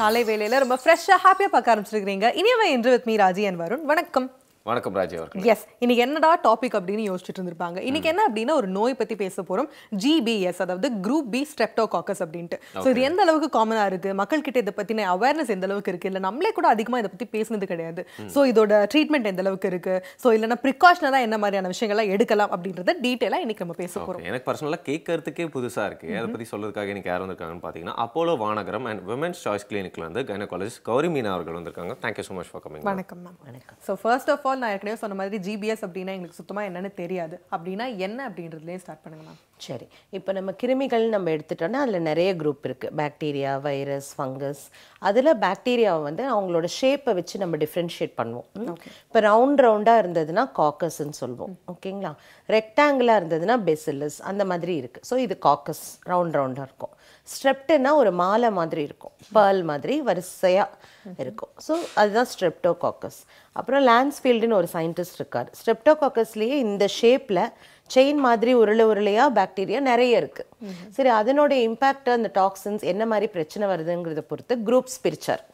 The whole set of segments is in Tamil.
காலை வேலையில ரொம்ப ஃப்ரெஷ்ஷாக ஹாப்பியா பார்க்க ஆரம்பிச்சிருக்கிறீங்க. இனியவை என்று with me Raji and Varun வணக்கம். வணக்கம் ராஜி அவர்கள். எஸ் இன்னைக்கு என்னடா டாபிக் அப்படின்னு யோசிச்சுட்டு இருந்திருப்பாங்க. இன்னைக்கு என்ன அப்படின்னா ஒரு நோய் பத்தி பேச போறோம். ஜிபிஎஸ் அதாவது குரூப் பி ஸ்ட்ரெப்டோகாக்கஸ் அப்படின்ட்டு. ஸோ இது எந்த அளவுக்கு காமனா இருக்கு? மக்கள் கிட்ட இதை பத்தின அவேர்னஸ் எந்த அளவுக்கு இருக்கு? இல்ல நம்மளே கூட அதிகமா இதை பத்தி பேசுனது கிடையாது. ஸோ இதோட ட்ரீட்மெண்ட் எந்த அளவுக்கு இருக்கு? ஸோ இல்லைன்னா ப்ரிகாஷனரா என்ன மாதிரியான விஷயங்கள்லாம் எடுக்கலாம் அப்படின்றத டீட்டெயிலாக இன்னைக்கு நம்ம பேச போறோம். Okay, எனக்கு பர்சனலாக கேட்கறதுக்கே புதுசா இருக்கு. அதை பத்தி சொல்றதுக்காக இன்னைக்கு யார் வந்திருக்காங்கன்னு பார்த்தீங்கன்னா Apollo Vanagaram and women's choice கிளினிக்ல இருந்து கைனகாலஜிஸ்ட் கௌரி மீனா அவர்கள் வந்திருக்காங்க. Thank you so much for coming வணக்கம் மேம் வணக்கம். ஸோ ஃபர்ஸ்ட் ஆஃப் ஆல் நான் ஏற்கனவே சொன்ன மாதிரி ஜிபிஎஸ் அப்படின்னா எங்களுக்கு சுத்தமாக என்னன்னு தெரியாது. அப்படின்னா என்ன அப்படின்றதுலேயே ஸ்டார்ட் பண்ணுங்க மேம் சரி. இப்போ நம்ம கிருமிகள் நம்ம எடுத்துட்டோம்னா அதில் நிறைய குரூப் இருக்குது பாக்டீரியா வைரஸ் ஃபங்கஸ் அதில் பாக்டீரியாவை வந்து அவங்களோட ஷேப்பை வச்சு நம்ம டிஃப்ரென்ஷியேட் பண்ணுவோம். இப்போ ரவுண்ட் ரவுண்டாக இருந்ததுன்னா காக்கஸ்ன்னு சொல்லுவோம் ஓகேங்களா? ரெக்டாங்கிளாக இருந்ததுன்னா பெசிலஸ் அந்த மாதிரி இருக்குது ஸோ இது காக்கஸ் ரவுண்ட் ரவுண்டாக இருக்கும். ஸ்ட்ரெப்டுனா ஒரு மாலை மாதிரி இருக்கும். பேர்ல் மாதிரி வரிசையாக இருக்கும். ஸோ அதுதான் ஸ்ட்ரெப்டோகாக்கஸ் அப்புறம் லான்ஸ்ஃபீல்டுன்னு ஒரு சயின்டிஸ்ட் இருக்கார். ஸ்ட்ரெப்டோகாக்கஸ்லேயே இந்த ஷேப்பில் செயின் மாதிரி உருளை உருளையா பாக்டீரியா நிறைய இருக்கு. சரி அதனோட இம்பாக்ட் அந்த டாக்ஸின்ஸ் என்ன மாதிரி பிரச்சனை வருதுங்கிறத பொறுத்து குரூப்ஸ் பிரிச்சார்.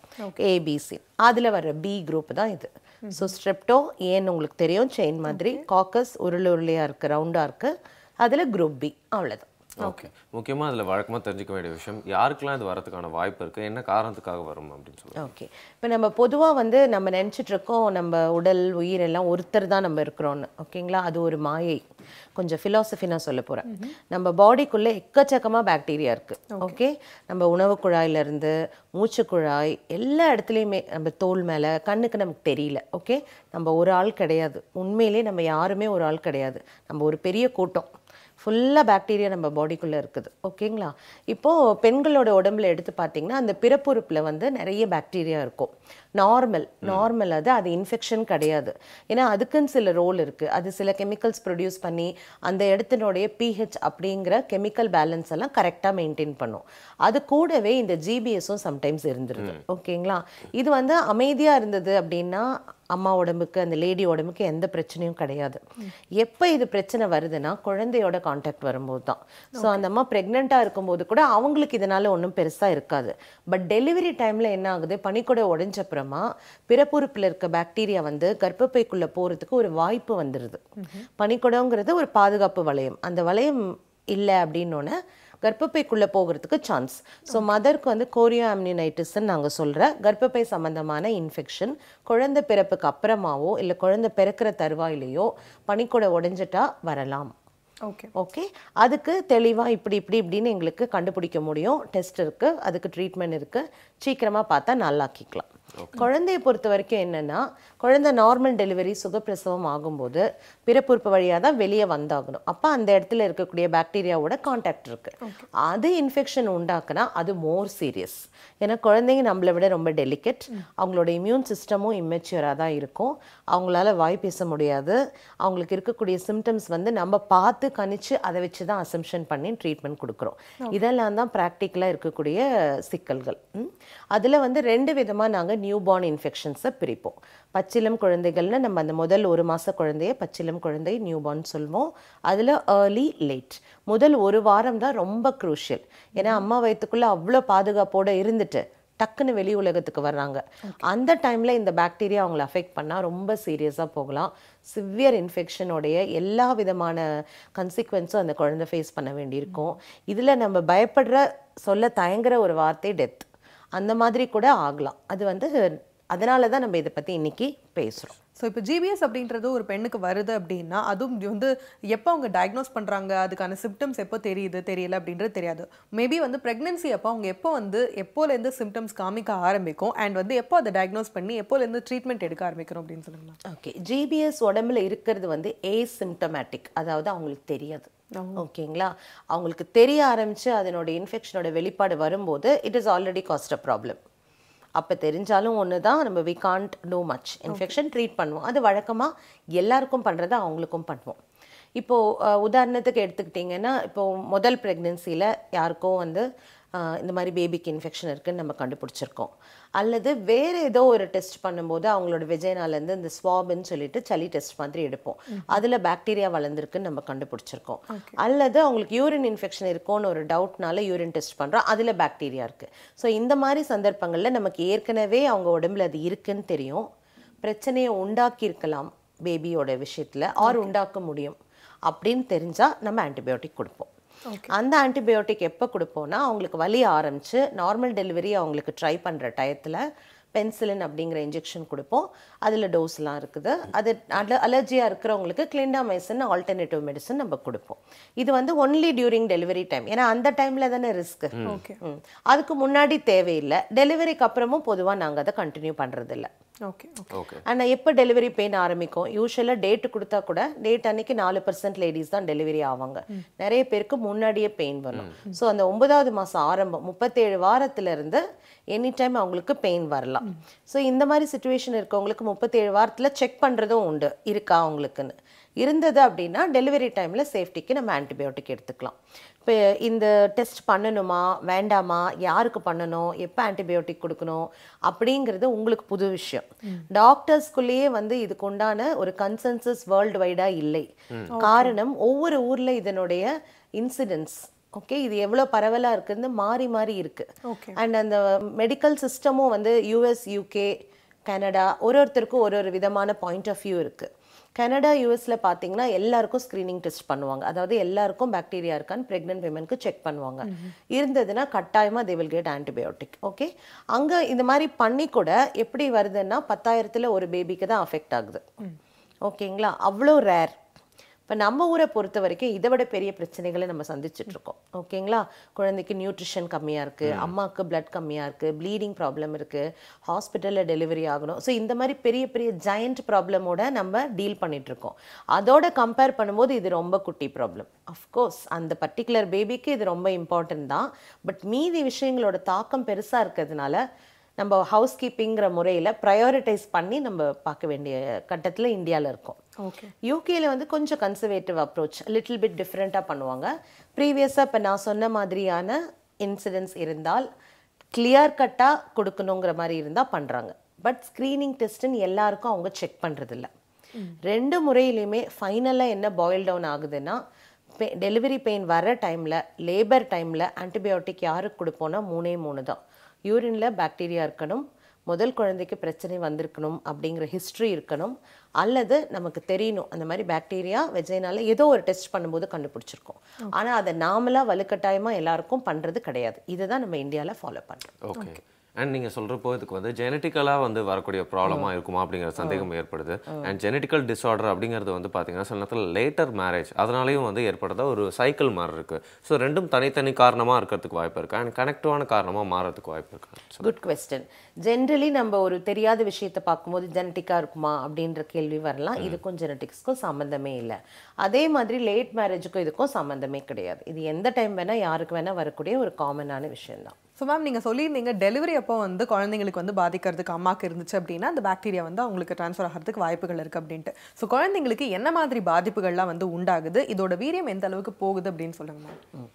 ஏபிசி அதுல வர பி குரூப் தான் இது. ஸோ ஸ்ட்ரெப்டோ ஏன்னு உங்களுக்கு தெரியும் செயின் மாதிரி காக்கஸ் உருளை உருளையா இருக்கு ரவுண்டா இருக்கு. அதுல குரூப் பி அவ்வளவுதான். ஓகே. முக்கியமா அதுல வழக்கமா தெரிஞ்சுக்க வேண்டிய விஷயம் யாருக்கெல்லாம் இது வரதுக்கான வாய்ப்பு இருக்கு? என்ன காரணத்துக்காக வரும் அப்படின்னு சொல்லுவாங்க ஓகே இப்போ நம்ம பொதுவாக வந்து நம்ம நினச்சிட்டு இருக்கோம் நம்ம உடல் உயிர் எல்லாம் ஒருத்தர் தான் நம்ம இருக்கிறோன்னு ஓகேங்களா அது ஒரு மாயை. கொஞ்சம் philosophy நான் சொல்ல போகிறேன் நம்ம பாடிக்குள்ளே எக்கச்சக்கமாக பாக்டீரியா இருக்குது ஓகே நம்ம உணவு குழாயிலேருந்து மூச்சு குழாய் எல்லா இடத்துலையுமே நம்ம தோல் மேலே கண்ணுக்கு நமக்கு தெரியல. ஓகே நம்ம ஒரு ஆள் கிடையாது. உண்மையிலேயே நம்ம யாருமே ஒரு ஆள் கிடையாது. நம்ம ஒரு பெரிய கூட்டம். ஃபுல்லாக பாக்டீரியா நம்ம பாடிக்குள்ளே இருக்குது. ஓகேங்களா இப்போது பெண்களோட உடம்புல எடுத்து பார்த்தீங்கன்னா அந்த பிறப்புறுப்பில் வந்து நிறைய பாக்டீரியா இருக்கும். நார்மல் நார்மல் அது அது இன்ஃபெக்ஷன் கிடையாது. ஏன்னா அதுக்குன்னு சில ரோல் இருக்குது அது சில கெமிக்கல்ஸ் ப்ரொடியூஸ் பண்ணி அந்த இடத்தினுடைய பிஹெச் அப்படிங்கிற கெமிக்கல் பேலன்ஸ் எல்லாம் கரெக்டாக மெயின்டைன் பண்ணும். அது கூடவே இந்த ஜிபிஎஸும் சம்டைம்ஸ் இருந்துருது. ஓகேங்களா இது வந்து அமைதியாக இருந்தது அப்படின்னா அம்மா உடம்புக்கு அந்த லேடி உடம்புக்கு எந்த பிரச்சனையும் கிடையாது. எப்போ இது பிரச்சனை வருதுன்னா குழந்தையோட காண்டாக்ட் வரும்போது தான் ஸோ அந்த அம்மா ப்ரெக்னெண்ட்டாக இருக்கும்போது கூட அவங்களுக்கு இதனால ஒன்றும் பெருசாக இருக்காது. பட் டெலிவரி டைமில் என்ன ஆகுது? பனிக்கூட உடைஞ்ச அப்புறமா பிறப்புறுப்பில் இருக்க பாக்டீரியா வந்து கர்ப்பப்பைக்குள்ளே போகிறதுக்கு ஒரு வாய்ப்பு வந்துடுது பனிக்குடங்கிறது ஒரு பாதுகாப்பு வளையம். அந்த வளையம் இல்லை அப்படின்னோடனே கர்ப்பப்பைக்குள்ளே போகிறதுக்கு சான்ஸ் ஸோ மதருக்கு வந்து கோரியோ அம்னினைட்டிஸ்ன்னு நாங்கள் சொல்கிற கர்ப்பப்பை சம்பந்தமான இன்ஃபெக்ஷன் குழந்தை பிறப்புக்கு அப்புறமாவோ இல்லை குழந்தை பிறக்கிற தருவாயிலையோ பனிக்கூட உடைஞ்சிட்டா வரலாம். ஓகே ஓகே அதுக்கு தெளிவாக இப்படி இப்படி இப்படின்னு எங்களுக்கு கண்டுபிடிக்க முடியும். டெஸ்ட் இருக்குது அதுக்கு ட்ரீட்மெண்ட் இருக்குது சீக்கிரமாக பார்த்தா நல்லாக்கிக்கலாம். குழந்தையை பொறுத்த வரைக்கும் என்னென்னா குழந்தை நார்மல் டெலிவரி சுகப்பிரசவம் ஆகும்போது பிறப்புறுப்பு வழியாக தான் வெளியே வந்தாகணும். அப்போ அந்த இடத்துல இருக்கக்கூடிய பாக்டீரியாவோட காண்டாக்ட் இருக்குது அது இன்ஃபெக்ஷன் உண்டாக்குனா அது மோர் சீரியஸ் ஏன்னா குழந்தைங்க நம்மளை விட ரொம்ப டெலிகேட் அவங்களோட இம்யூன் சிஸ்டமும் இம்மெச்சுவராக தான் இருக்கும். அவங்களால வாய் பேச முடியாது. அவங்களுக்கு இருக்கக்கூடிய சிம்டம்ஸ் வந்து நம்ம பார்த்து கணிச்சு அதை வச்சு தான் அசம்ஷன் பண்ணி ட்ரீட்மெண்ட் கொடுக்குறோம். இதெல்லாம் தான் ப்ராக்டிக்கலாக இருக்கக்கூடிய சிக்கல்கள். அதில் வந்து ரெண்டு விதமாக நாங்கள் நியூ பார்ன் இன்ஃபெக்ஷன்ஸை பிரிப்போம். பச்சிலம் குழந்தைகள்னு நம்ம அந்த முதல் ஒரு மாத குழந்தைய பச்சிலம் குழந்தை நியூ பார்ன் சொல்வோம். அதில் ஏர்லி லேட் முதல் ஒரு வாரம் தான் ரொம்ப க்ரூஷியல் ஏன்னா அம்மா வயிற்றுக்குள்ளே அவ்வளோ பாதுகாப்போடு இருந்துட்டு டக்குன்னு வெளி உலகத்துக்கு வர்றாங்க. அந்த டைமில் இந்த பாக்டீரியா அவங்கள அஃபெக்ட் பண்ணால் ரொம்ப சீரியஸாக போகலாம். சிவியர் இன்ஃபெக்ஷனுடைய எல்லா விதமான கன்சிக்வன்ஸும் அந்த குழந்தை ஃபேஸ் பண்ண வேண்டியிருக்கும். இதில் நம்ம பயப்படுற சொல்ல தயங்குற ஒரு வார்த்தை டெத் அந்த மாதிரி கூட ஆகலாம். அது வந்து அதனால தான் நம்ம இதை பற்றி இன்னைக்கு பேசுகிறோம் ஸோ இப்போ ஜிபிஎஸ் அப்படின்றது ஒரு பெண்ணுக்கு வருது அப்படின்னா அதுவும் வந்து எப்போ அவங்க டயக்னோஸ் பண்ணுறாங்க அதுக்கான சிம்டம்ஸ் எப்போ தெரியுது தெரியல அப்படின்றது தெரியாது. மேபி வந்து ப்ரெக்னென்சி அப்போ அவங்க எப்போ வந்து எப்போலேருந்து சிம்டம்ஸ் காமிக்க ஆரம்பிக்கும் அண்ட் வந்து எப்போ அதை டயக்னோஸ் பண்ணி எப்போலேருந்து ட்ரீட்மெண்ட் எடுக்க ஆரம்பிக்கிறோம் அப்படின்னு சொல்லுங்க ஓகே ஜிபிஎஸ் உடம்புல இருக்கிறது வந்து ஏசிம்டமேட்டிக் அதாவது அவங்களுக்கு தெரியாது. ஓகேங்களா? அவங்களுக்கு தெரிய ஆரம்பிச்சு அதனோட இன்ஃபெக்ஷனோட வெளிப்பாடு வரும்போது it is already caused a problem அப்போ தெரிஞ்சாலும் ஒன்று தான் நம்ம we can't do much infection treat பண்ணுவோம். அது வழக்கமாக எல்லாருக்கும் பண்ணுறதை அவங்களுக்கும் பண்ணுவோம். இப்போது உதாரணத்துக்கு எடுத்துக்கிட்டிங்கன்னா இப்போது முதல் ப்ரெக்னென்சியில் யாருக்கோ வந்து இந்த மாதிரி பேபிக்கு இன்ஃபெக்ஷன் இருக்குன்னு நம்ம கண்டுபிடிச்சிருக்கோம். அல்லது வேறு ஏதோ ஒரு டெஸ்ட் பண்ணும்போது அவங்களோட விஜயனாலேருந்து இந்த ஸ்வாப்னு சொல்லிட்டு சளி டெஸ்ட் மாதிரி எடுப்போம். அதில் பாக்டீரியா வளர்ந்துருக்குன்னு நம்ம கண்டுபிடிச்சிருக்கோம். அல்லது அவங்களுக்கு யூரின் இன்ஃபெக்ஷன் இருக்கும்னு ஒரு டவுட்னால யூரின் டெஸ்ட் பண்ணுறோம் அதில் பாக்டீரியா இருக்குது ஸோ இந்த மாதிரி சந்தர்ப்பங்களில் நமக்கு ஏற்கனவே அவங்க உடம்புல அது இருக்குன்னு தெரியும். பிரச்சனையை உண்டாக்கியிருக்கலாம் பேபியோட விஷயத்தில் ஆர் உண்டாக்க முடியும். அப்படின்னு தெரிஞ்சால் நம்ம ஆன்டிபயோட்டிக் கொடுப்போம். அந்த ஆன்டிபயோட்டிக் எப்போ கொடுப்போம்னா அவங்களுக்கு வலி ஆரம்பிச்சு நார்மல் டெலிவரி அவங்களுக்கு ட்ரை பண்ணுற டயத்தில் பென்சிலின் அப்படிங்கிற இன்ஜெக்ஷன் கொடுப்போம். அதில் டோஸ்லாம் இருக்குது. அது அல அலர்ஜியாக இருக்கிறவங்களுக்கு கிளிண்டாமைசின் ஆல்டர்னேட்டிவ் மெடிசன் நம்ம கொடுப்போம். இது வந்து ஒன்லி டியூரிங் டெலிவரி டைம் ஏன்னா அந்த டைமில் தானே ரிஸ்க்கு ஓகே அதுக்கு முன்னாடி தேவையில்லை. டெலிவரிக்கு அப்புறமும் பொதுவாக நாங்கள் அதை கண்டினியூ பண்ணுறதில்ல ஓகே ஓகே ஓகே ஆனால் எப்போ டெலிவரி பெயின் ஆரம்பிக்கும்? யூஸ்வலாக டேட்டு கொடுத்தா கூட டேட் அன்னைக்கு நாலு பர்சன்ட் லேடிஸ் தான் டெலிவரி ஆவாங்க. நிறைய பேருக்கு முன்னாடியே பெயின் வரும். ஸோ அந்த ஒன்பதாவது மாதம் ஆரம்பம் முப்பத்தேழு வாரத்துல இருந்து எனி டைம் அவங்களுக்கு பெயின் வரலாம். ஸோ இந்த மாதிரி சுச்சுவேஷன் இருக்கவங்களுக்கு முப்பத்தேழு வாரத்தில் செக் பண்ணுறதும் உண்டு. இருக்கா அவங்களுக்குன்னு. இருந்தது அப்படின்னா டெலிவரி டைமில் சேஃப்டிக்கு நம்ம ஆன்டிபயோட்டிக் எடுத்துக்கலாம். இப்போ இந்த டெஸ்ட் பண்ணணுமா வேண்டாமா யாருக்கு பண்ணணும் எப்போ ஆன்டிபயோட்டிக் கொடுக்கணும் அப்படிங்கிறது உங்களுக்கு புது விஷயம். டாக்டர்ஸ்குள்ளேயே வந்து இதுக்கு உண்டான ஒரு கன்சென்சஸ் வேர்ல்டு வைடாக இல்லை காரணம் ஒவ்வொரு ஊரில் இதனுடைய இன்சிடென்ட்ஸ் ஓகே இது எவ்வளோ பரவலாக இருக்குன்னு மாறி மாறி இருக்கு. ஓகே. அண்ட் அந்த மெடிக்கல் சிஸ்டமும் வந்து யூஎஸ் யூகே கனடா ஒரு ஒருத்தருக்கும் ஒரு ஒரு விதமான பாயிண்ட் ஆஃப் வியூ இருக்கு. கனடா யூஎஸ்ல பார்த்தீங்கன்னா எல்லாருக்கும் ஸ்க்ரீனிங் டெஸ்ட் பண்ணுவாங்க. அதாவது எல்லாருக்கும் பாக்டீரியா இருக்கான்னு ப்ரெக்னென்ட் விமனுக்கு செக் பண்ணுவாங்க. இருந்ததுன்னா கட்டாயமாக they will get antibiotic okay அங்கே இந்த மாதிரி பண்ணி கூட எப்படி வருதுன்னா பத்தாயிரத்தில் ஒரு பேபிக்கு தான் அஃபெக்ட் ஆகுது. ஓகேங்களா? அவ்வளோ ரேர் இப்போ நம்ம ஊரை பொறுத்த வரைக்கும் இதை விட பெரிய பிரச்சனைகளை நம்ம சந்திச்சுட்டு இருக்கோம் ஓகேங்களா? குழந்தைக்கு நியூட்ரிஷன் கம்மியாக இருக்குது அம்மாவுக்கு பிளட் கம்மியாக இருக்குது ப்ளீடிங் ப்ராப்ளம் இருக்குது ஹாஸ்பிட்டலில் டெலிவரி ஆகணும். ஸோ இந்த மாதிரி பெரிய பெரிய ஜெயண்ட் ப்ராப்ளமோட நம்ம டீல் பண்ணிட்டு இருக்கோம் அதோட கம்பேர் பண்ணும்போது இது ரொம்ப குட்டி ப்ராப்ளம் அஃப்கோர்ஸ் அந்த பர்டிகுலர் பேபிக்கு இது ரொம்ப இம்பார்ட்டன்ட் தான். பட் மீதி விஷயங்களோட தாக்கம் பெருசாக இருக்கிறதுனால நம்ம ஹவுஸ் கீப்பிங்கிற முறையில் ப்ரையாரிட்டைஸ் பண்ணி நம்ம பார்க்க வேண்டிய கட்டத்தில் இந்தியாவில் இருக்கோம். ஓகே யூகேல வந்து கொஞ்சம் கன்சர்வேட்டிவ் அப்ரோச் லிட்டில் பிட் டிஃப்ரெண்ட்டாக பண்ணுவாங்க. ப்ரீவியஸாக இப்போ நான் சொன்ன மாதிரியான இன்சிடென்ட்ஸ் இருந்தால் கிளியர் கட்டாக கொடுக்கணுங்கிற மாதிரி இருந்தால் பண்ணுறாங்க பட் ஸ்க்ரீனிங் டெஸ்ட்டுன்னு எல்லாருக்கும் அவங்க செக் பண்ணுறதில்ல ரெண்டு முறையிலையுமே ஃபைனலாக என்ன பாயில் டவுன் ஆகுதுன்னா டெலிவரி பெயின் வர டைமில் லேபர் டைமில் ஆன்டிபயோட்டிக் யாருக்கு கொடுப்போம்னா மூணே மூணு தான். யூரினில் பாக்டீரியா இருக்கணும் முதல் குழந்தைக்கு பிரச்சனை வந்திருக்கணும் அப்படிங்கிற ஹிஸ்ட்ரி இருக்கணும் அல்லது நமக்கு தெரியணும் அந்த மாதிரி பாக்டீரியா வெஜைனால ஏதோ ஒரு டெஸ்ட் பண்ணும்போது கண்டுபிடிச்சிருக்கோம். ஆனால் அதை நாமளாக வலுக்கட்டாயமாக எல்லாருக்கும் பண்ணுறது கிடையாது. இதுதான் நம்ம இந்தியாவில் ஃபாலோ பண்ணுறோம் ஓகே அண்ட் நீங்கள் சொல்கிறப்போ இதுக்கு வந்து ஜெனட்டிக்கலாக வந்து வரக்கூடிய ப்ராப்ளமாக இருக்குமா அப்படிங்கிற சந்தேகம் ஏற்படுது. அண்ட் ஜெனட்டிக்கல் டிஸார்டர் அப்படிங்கிறது வந்து பார்த்தீங்கன்னா சில நேரத்தில் லேட்டர் மேரேஜ் அதனாலையும் வந்து ஏற்படுறதா ஒரு சைக்கிள் மாதிரி இருக்குது ஸோ ரெண்டும் தனித்தனி காரணமாக இருக்கிறதுக்கு வாய்ப்பு இருக்குது அண்ட் கனெக்டிவான காரணமாக மாறதுக்கு வாய்ப்பு இருக்கு. குட் கொஸ்டின் ஜென்ரலி நம்ம ஒரு தெரியாத விஷயத்தை பார்க்கும்போது ஜெனட்டிக்காக இருக்குமா அப்படின்ற கேள்வி வரலாம். இதுக்கும் ஜெனட்டிக்ஸ்க்கும் சம்மந்தமே இல்லை. அதே மாதிரி லேட் மேரேஜுக்கும் இதுக்கும் சம்மந்தமே கிடையாது. இது எந்த டைம் வேணால் யாருக்கு வேணால் வரக்கூடிய ஒரு காமனான விஷயம்தான். ஸோ மேம் நீங்கள் சொல்லியிருந்தீங்க டெலிவரி அப்போ வந்து குழந்தைங்களுக்கு வந்து பாதிக்கிறதுக்கு அம்மாக்கு இருந்துச்சு அப்படின்னா அந்த பாக்டீரியா வந்து அவங்களுக்கு ட்ரான்ஸ்ஃபர் ஆகிறதுக்கு வாய்ப்புகள் இருக்குது அப்படின்ட்டு. ஸோ குழந்தைங்களுக்கு என்ன மாதிரி பாதிப்புகள்லாம் வந்து உண்டாகுது? இதோட வீரியம் எந்த அளவுக்கு போகுது அப்படின்னு சொல்லுங்க மேம்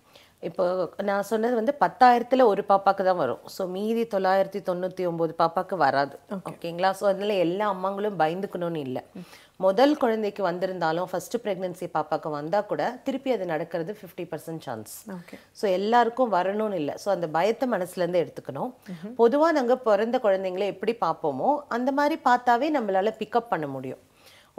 இப்போ நான் சொன்னது வந்து பத்தாயிரத்தில் ஒரு பாப்பாக்கு தான் வரும். ஸோ மீதி தொள்ளாயிரத்தி தொண்ணூற்றி ஒம்பது பாப்பாக்கு வராது. ஓகேங்களா ஸோ அதனால எல்லா அம்மாங்களும் பயந்துக்கணும்னு இல்லை. முதல் குழந்தைக்கு வந்திருந்தாலும் ஃபர்ஸ்ட் ப்ரெக்னென்சி பாப்பாக்கு வந்தால் கூட திருப்பி அது நடக்கிறது ஃபிஃப்டி பர்சன்ட் சான்ஸ் ஸோ எல்லாருக்கும் வரணும்னு இல்லை. ஸோ அந்த பயத்தை மனசுலேருந்து எடுத்துக்கணும். பொதுவாக நாங்கள் பிறந்த குழந்தைங்கள எப்படி பார்ப்போமோ அந்த மாதிரி பார்த்தாவே நம்மளால பிக்கப் பண்ண முடியும்.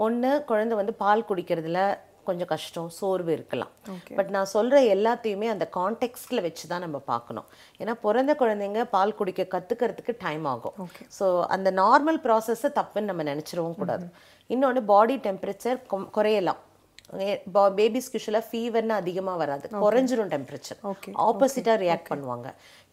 ஒன்று குழந்தை வந்து பால் குடிக்கிறதுல கொஞ்சம் கஷ்டம் சோர்வு இருக்கலாம். பட் நான் சொல்கிற எல்லாத்தையுமே அந்த கான்டெக்ஸ்டில் வச்சு தான் நம்ம பார்க்கணும். ஏன்னா பிறந்த குழந்தைங்க பால் குடிக்க கற்றுக்கிறதுக்கு டைம் ஆகும். ஸோ அந்த நார்மல் ப்ராசஸை தப்புன்னு நம்ம நினச்சிடவும் கூடாது. இன்னொன்று பாடி டெம்பரேச்சர் குறையலாம். பேபிஸ்க்கு யூஸ்வலாக ஃபீவர்னு அதிகமாக வராது. குறைஞ்சிரும் டெம்பரேச்சர். ஆப்போசிட்டாக ரியாக்ட் பண்ணுவாங்க.